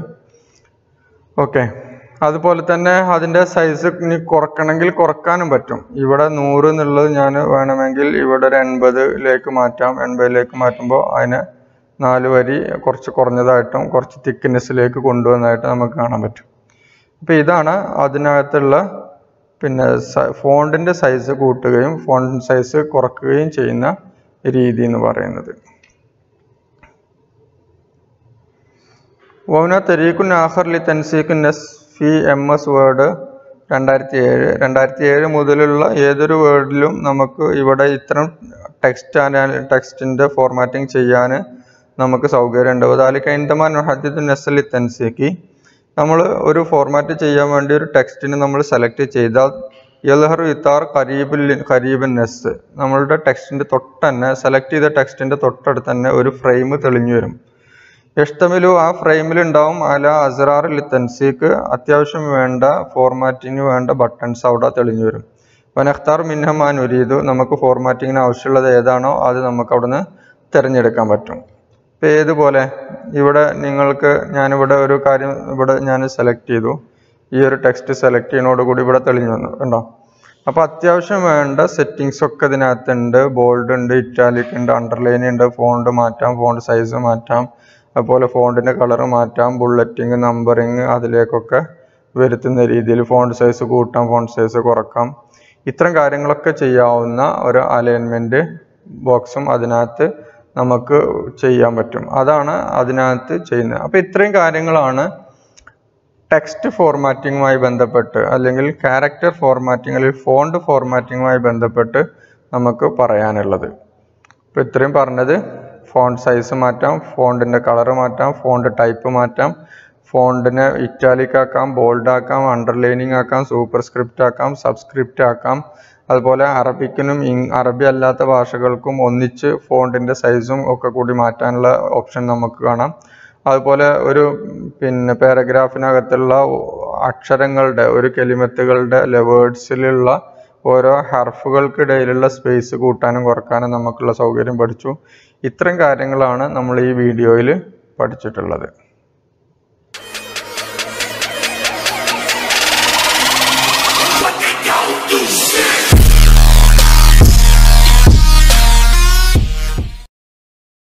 ഓക്കെ അതുപോലെ തന്നെ അതിന്റെ സൈസ് ഇനി കുറക്കണമെങ്കിൽ കുറക്കാനും പറ്റും. ഇവിടെ നൂറ് എന്നുള്ളത് ഞാൻ വേണമെങ്കിൽ ഇവിടെ ഒരു എൺപതിലേക്ക് മാറ്റാം. എൺപതിലേക്ക് മാറ്റുമ്പോൾ അതിനെ നാല് വരി കുറച്ച് കുറഞ്ഞതായിട്ടും കുറച്ച് തിക്നെസ്സിലേക്ക് കൊണ്ടുവന്നതായിട്ട് നമുക്ക് കാണാൻ പറ്റും. അപ്പോൾ ഇതാണ് അതിനകത്തുള്ള പിന്നെ ഫോണ്ടിന്റെ സൈസ് കൂട്ടുകയും ഫോണ്ട് സൈസ് കുറക്കുകയും ചെയ്യുന്ന രീതി എന്ന് പറയുന്നത്. വൗന തെരീഖുൻ ആഹർലി തൻസീഖുൻ നസ് ഫി എം എസ് വേർഡ് രണ്ടായിരത്തി ഏഴ് രണ്ടായിരത്തി ഏഴ് മുതലുള്ള ഏതൊരു വേർഡിലും നമുക്ക് ഇവിടെ ഇത്തരം ടെക്സ്റ്റ് ടെക്സ്റ്റിന്റെ ഫോർമാറ്റിംഗ് ചെയ്യാൻ നമുക്ക് സൗകര്യമുണ്ട്. ഉദാലിക്ക് ഇന്ദമാൻ ഹദ്ദിദ് നെസൽ ഇത്തൻസിക്ക് നമ്മൾ ഒരു ഫോർമാറ്റ് ചെയ്യാൻ വേണ്ടി ഒരു ടെക്സ്റ്റിന് നമ്മൾ സെലക്ട് ചെയ്താൽ യൽഹർ ഇത്താർ ഖരീബിൽ കരീബിൻ നെസ് നമ്മളുടെ ടെക്സ്റ്റിന്റെ തൊട്ട് തന്നെ സെലക്ട് ചെയ്ത ടെക്സ്റ്റിന്റെ തൊട്ടടുത്ത് തന്നെ ഒരു ഫ്രെയിം തെളിഞ്ഞു വരും. ഇഷ്ടമിലു ആ ഫ്രെയിമിൽ ഉണ്ടാവും അല അസറാറിൽ തൻസീക്ക്. അത്യാവശ്യം വേണ്ട ഫോർമാറ്റിങ്ങിന് വേണ്ട ബട്ടൺസ് അവിടെ തെളിഞ്ഞു വരും. വനഖ്താർ മിന്നമാൻ ഉരീതു നമുക്ക് ഫോർമാറ്റിങ്ങിന് ആവശ്യമുള്ളത് ഏതാണോ അത് നമുക്ക് അവിടുന്ന് തിരഞ്ഞെടുക്കാൻ പറ്റും. ഇപ്പം ഏതുപോലെ? ഇവിടെ നിങ്ങൾക്ക് ഞാനിവിടെ ഒരു കാര്യം ഇവിടെ ഞാൻ സെലക്ട് ചെയ്തു. ഈ ഒരു ടെക്സ്റ്റ് സെലക്ട് ചെയ്യുന്നതോടുകൂടി ഇവിടെ തെളിഞ്ഞു വന്നു. കണ്ടോ? അപ്പോൾ അത്യാവശ്യം വേണ്ട സെറ്റിങ്സ് ഒക്കെ ഇതിനകത്തുണ്ട്. ബോൾഡ് ഉണ്ട് ഇറ്റാലിക് ഉണ്ട് അണ്ടർലൈൻ ഉണ്ട് ഫോണ്ട് മാറ്റാം ഫോണ്ട് സൈസ് മാറ്റാം. അതുപോലെ ഫോണ്ടിന്റെ കളർ മാറ്റാം ബുള്ളറ്റിങ് നമ്പറിങ് അതിലേക്കൊക്കെ വരുത്തുന്ന രീതിയിൽ ഫോണ്ട് സൈസ് കൂട്ടാം ഫോണ്ട് സൈസ് കുറക്കാം. ഇത്തരം കാര്യങ്ങളൊക്കെ ചെയ്യാവുന്ന ഒരു അലൈൻമെന്റ് ബോക്സും അതിനകത്ത് നമുക്ക് ചെയ്യാൻ പറ്റും. അതാണ് അതിനകത്ത് ചെയ്യുന്നത്. അപ്പോൾ ഇത്രയും കാര്യങ്ങളാണ് ടെക്സ്റ്റ് ഫോർമാറ്റിങ്ങുമായി ബന്ധപ്പെട്ട് അല്ലെങ്കിൽ ക്യാരക്ടർ ഫോർമാറ്റിംഗ് അല്ലെങ്കിൽ ഫോണ്ട് ഫോർമാറ്റിങ്ങുമായി ബന്ധപ്പെട്ട് നമുക്ക് പറയാനുള്ളത്. അപ്പോൾ ഇത്രയും പറഞ്ഞത് ഫോണ്ട് സൈസ് മാറ്റാം ഫോണ്ടിന്റെ കളർ മാറ്റാം ഫോണ്ട് ടൈപ്പ് മാറ്റാം ഫോണ്ടിനെ ഇറ്റാലിക് ആക്കാം ബോൾഡ് ആക്കാം അണ്ടർലൈനിങ് ആക്കാം സൂപ്പർ സ്ക്രിപ്റ്റ് ആക്കാം സബ്സ്ക്രിപ്റ്റ് ആക്കാം. അതുപോലെ അറബിക്കിനും അറബി അല്ലാത്ത ഭാഷകൾക്കും ഒന്നിച്ച് ഫോണ്ടിന്റെ സൈസും ഒക്കെ കൂടി മാറ്റാനുള്ള ഓപ്ഷൻ നമുക്ക് കാണാം. അതുപോലെ ഒരു പിന്നെ പാരഗ്രാഫിനകത്തുള്ള അക്ഷരങ്ങളുടെ ഒരു കെലിമത്തുകളുടെ അല്ലെ വേർഡ്സിലുള്ള ഓരോ ഹർഫുകൾക്കിടയിലുള്ള സ്പേസ് കൂട്ടാനും കുറക്കാനും നമുക്കുള്ള സൗകര്യം പഠിച്ചു. ഇത്തരം കാര്യങ്ങളാണ് നമ്മൾ ഈ വീഡിയോയിൽ പഠിച്ചിട്ടുള്ളത്.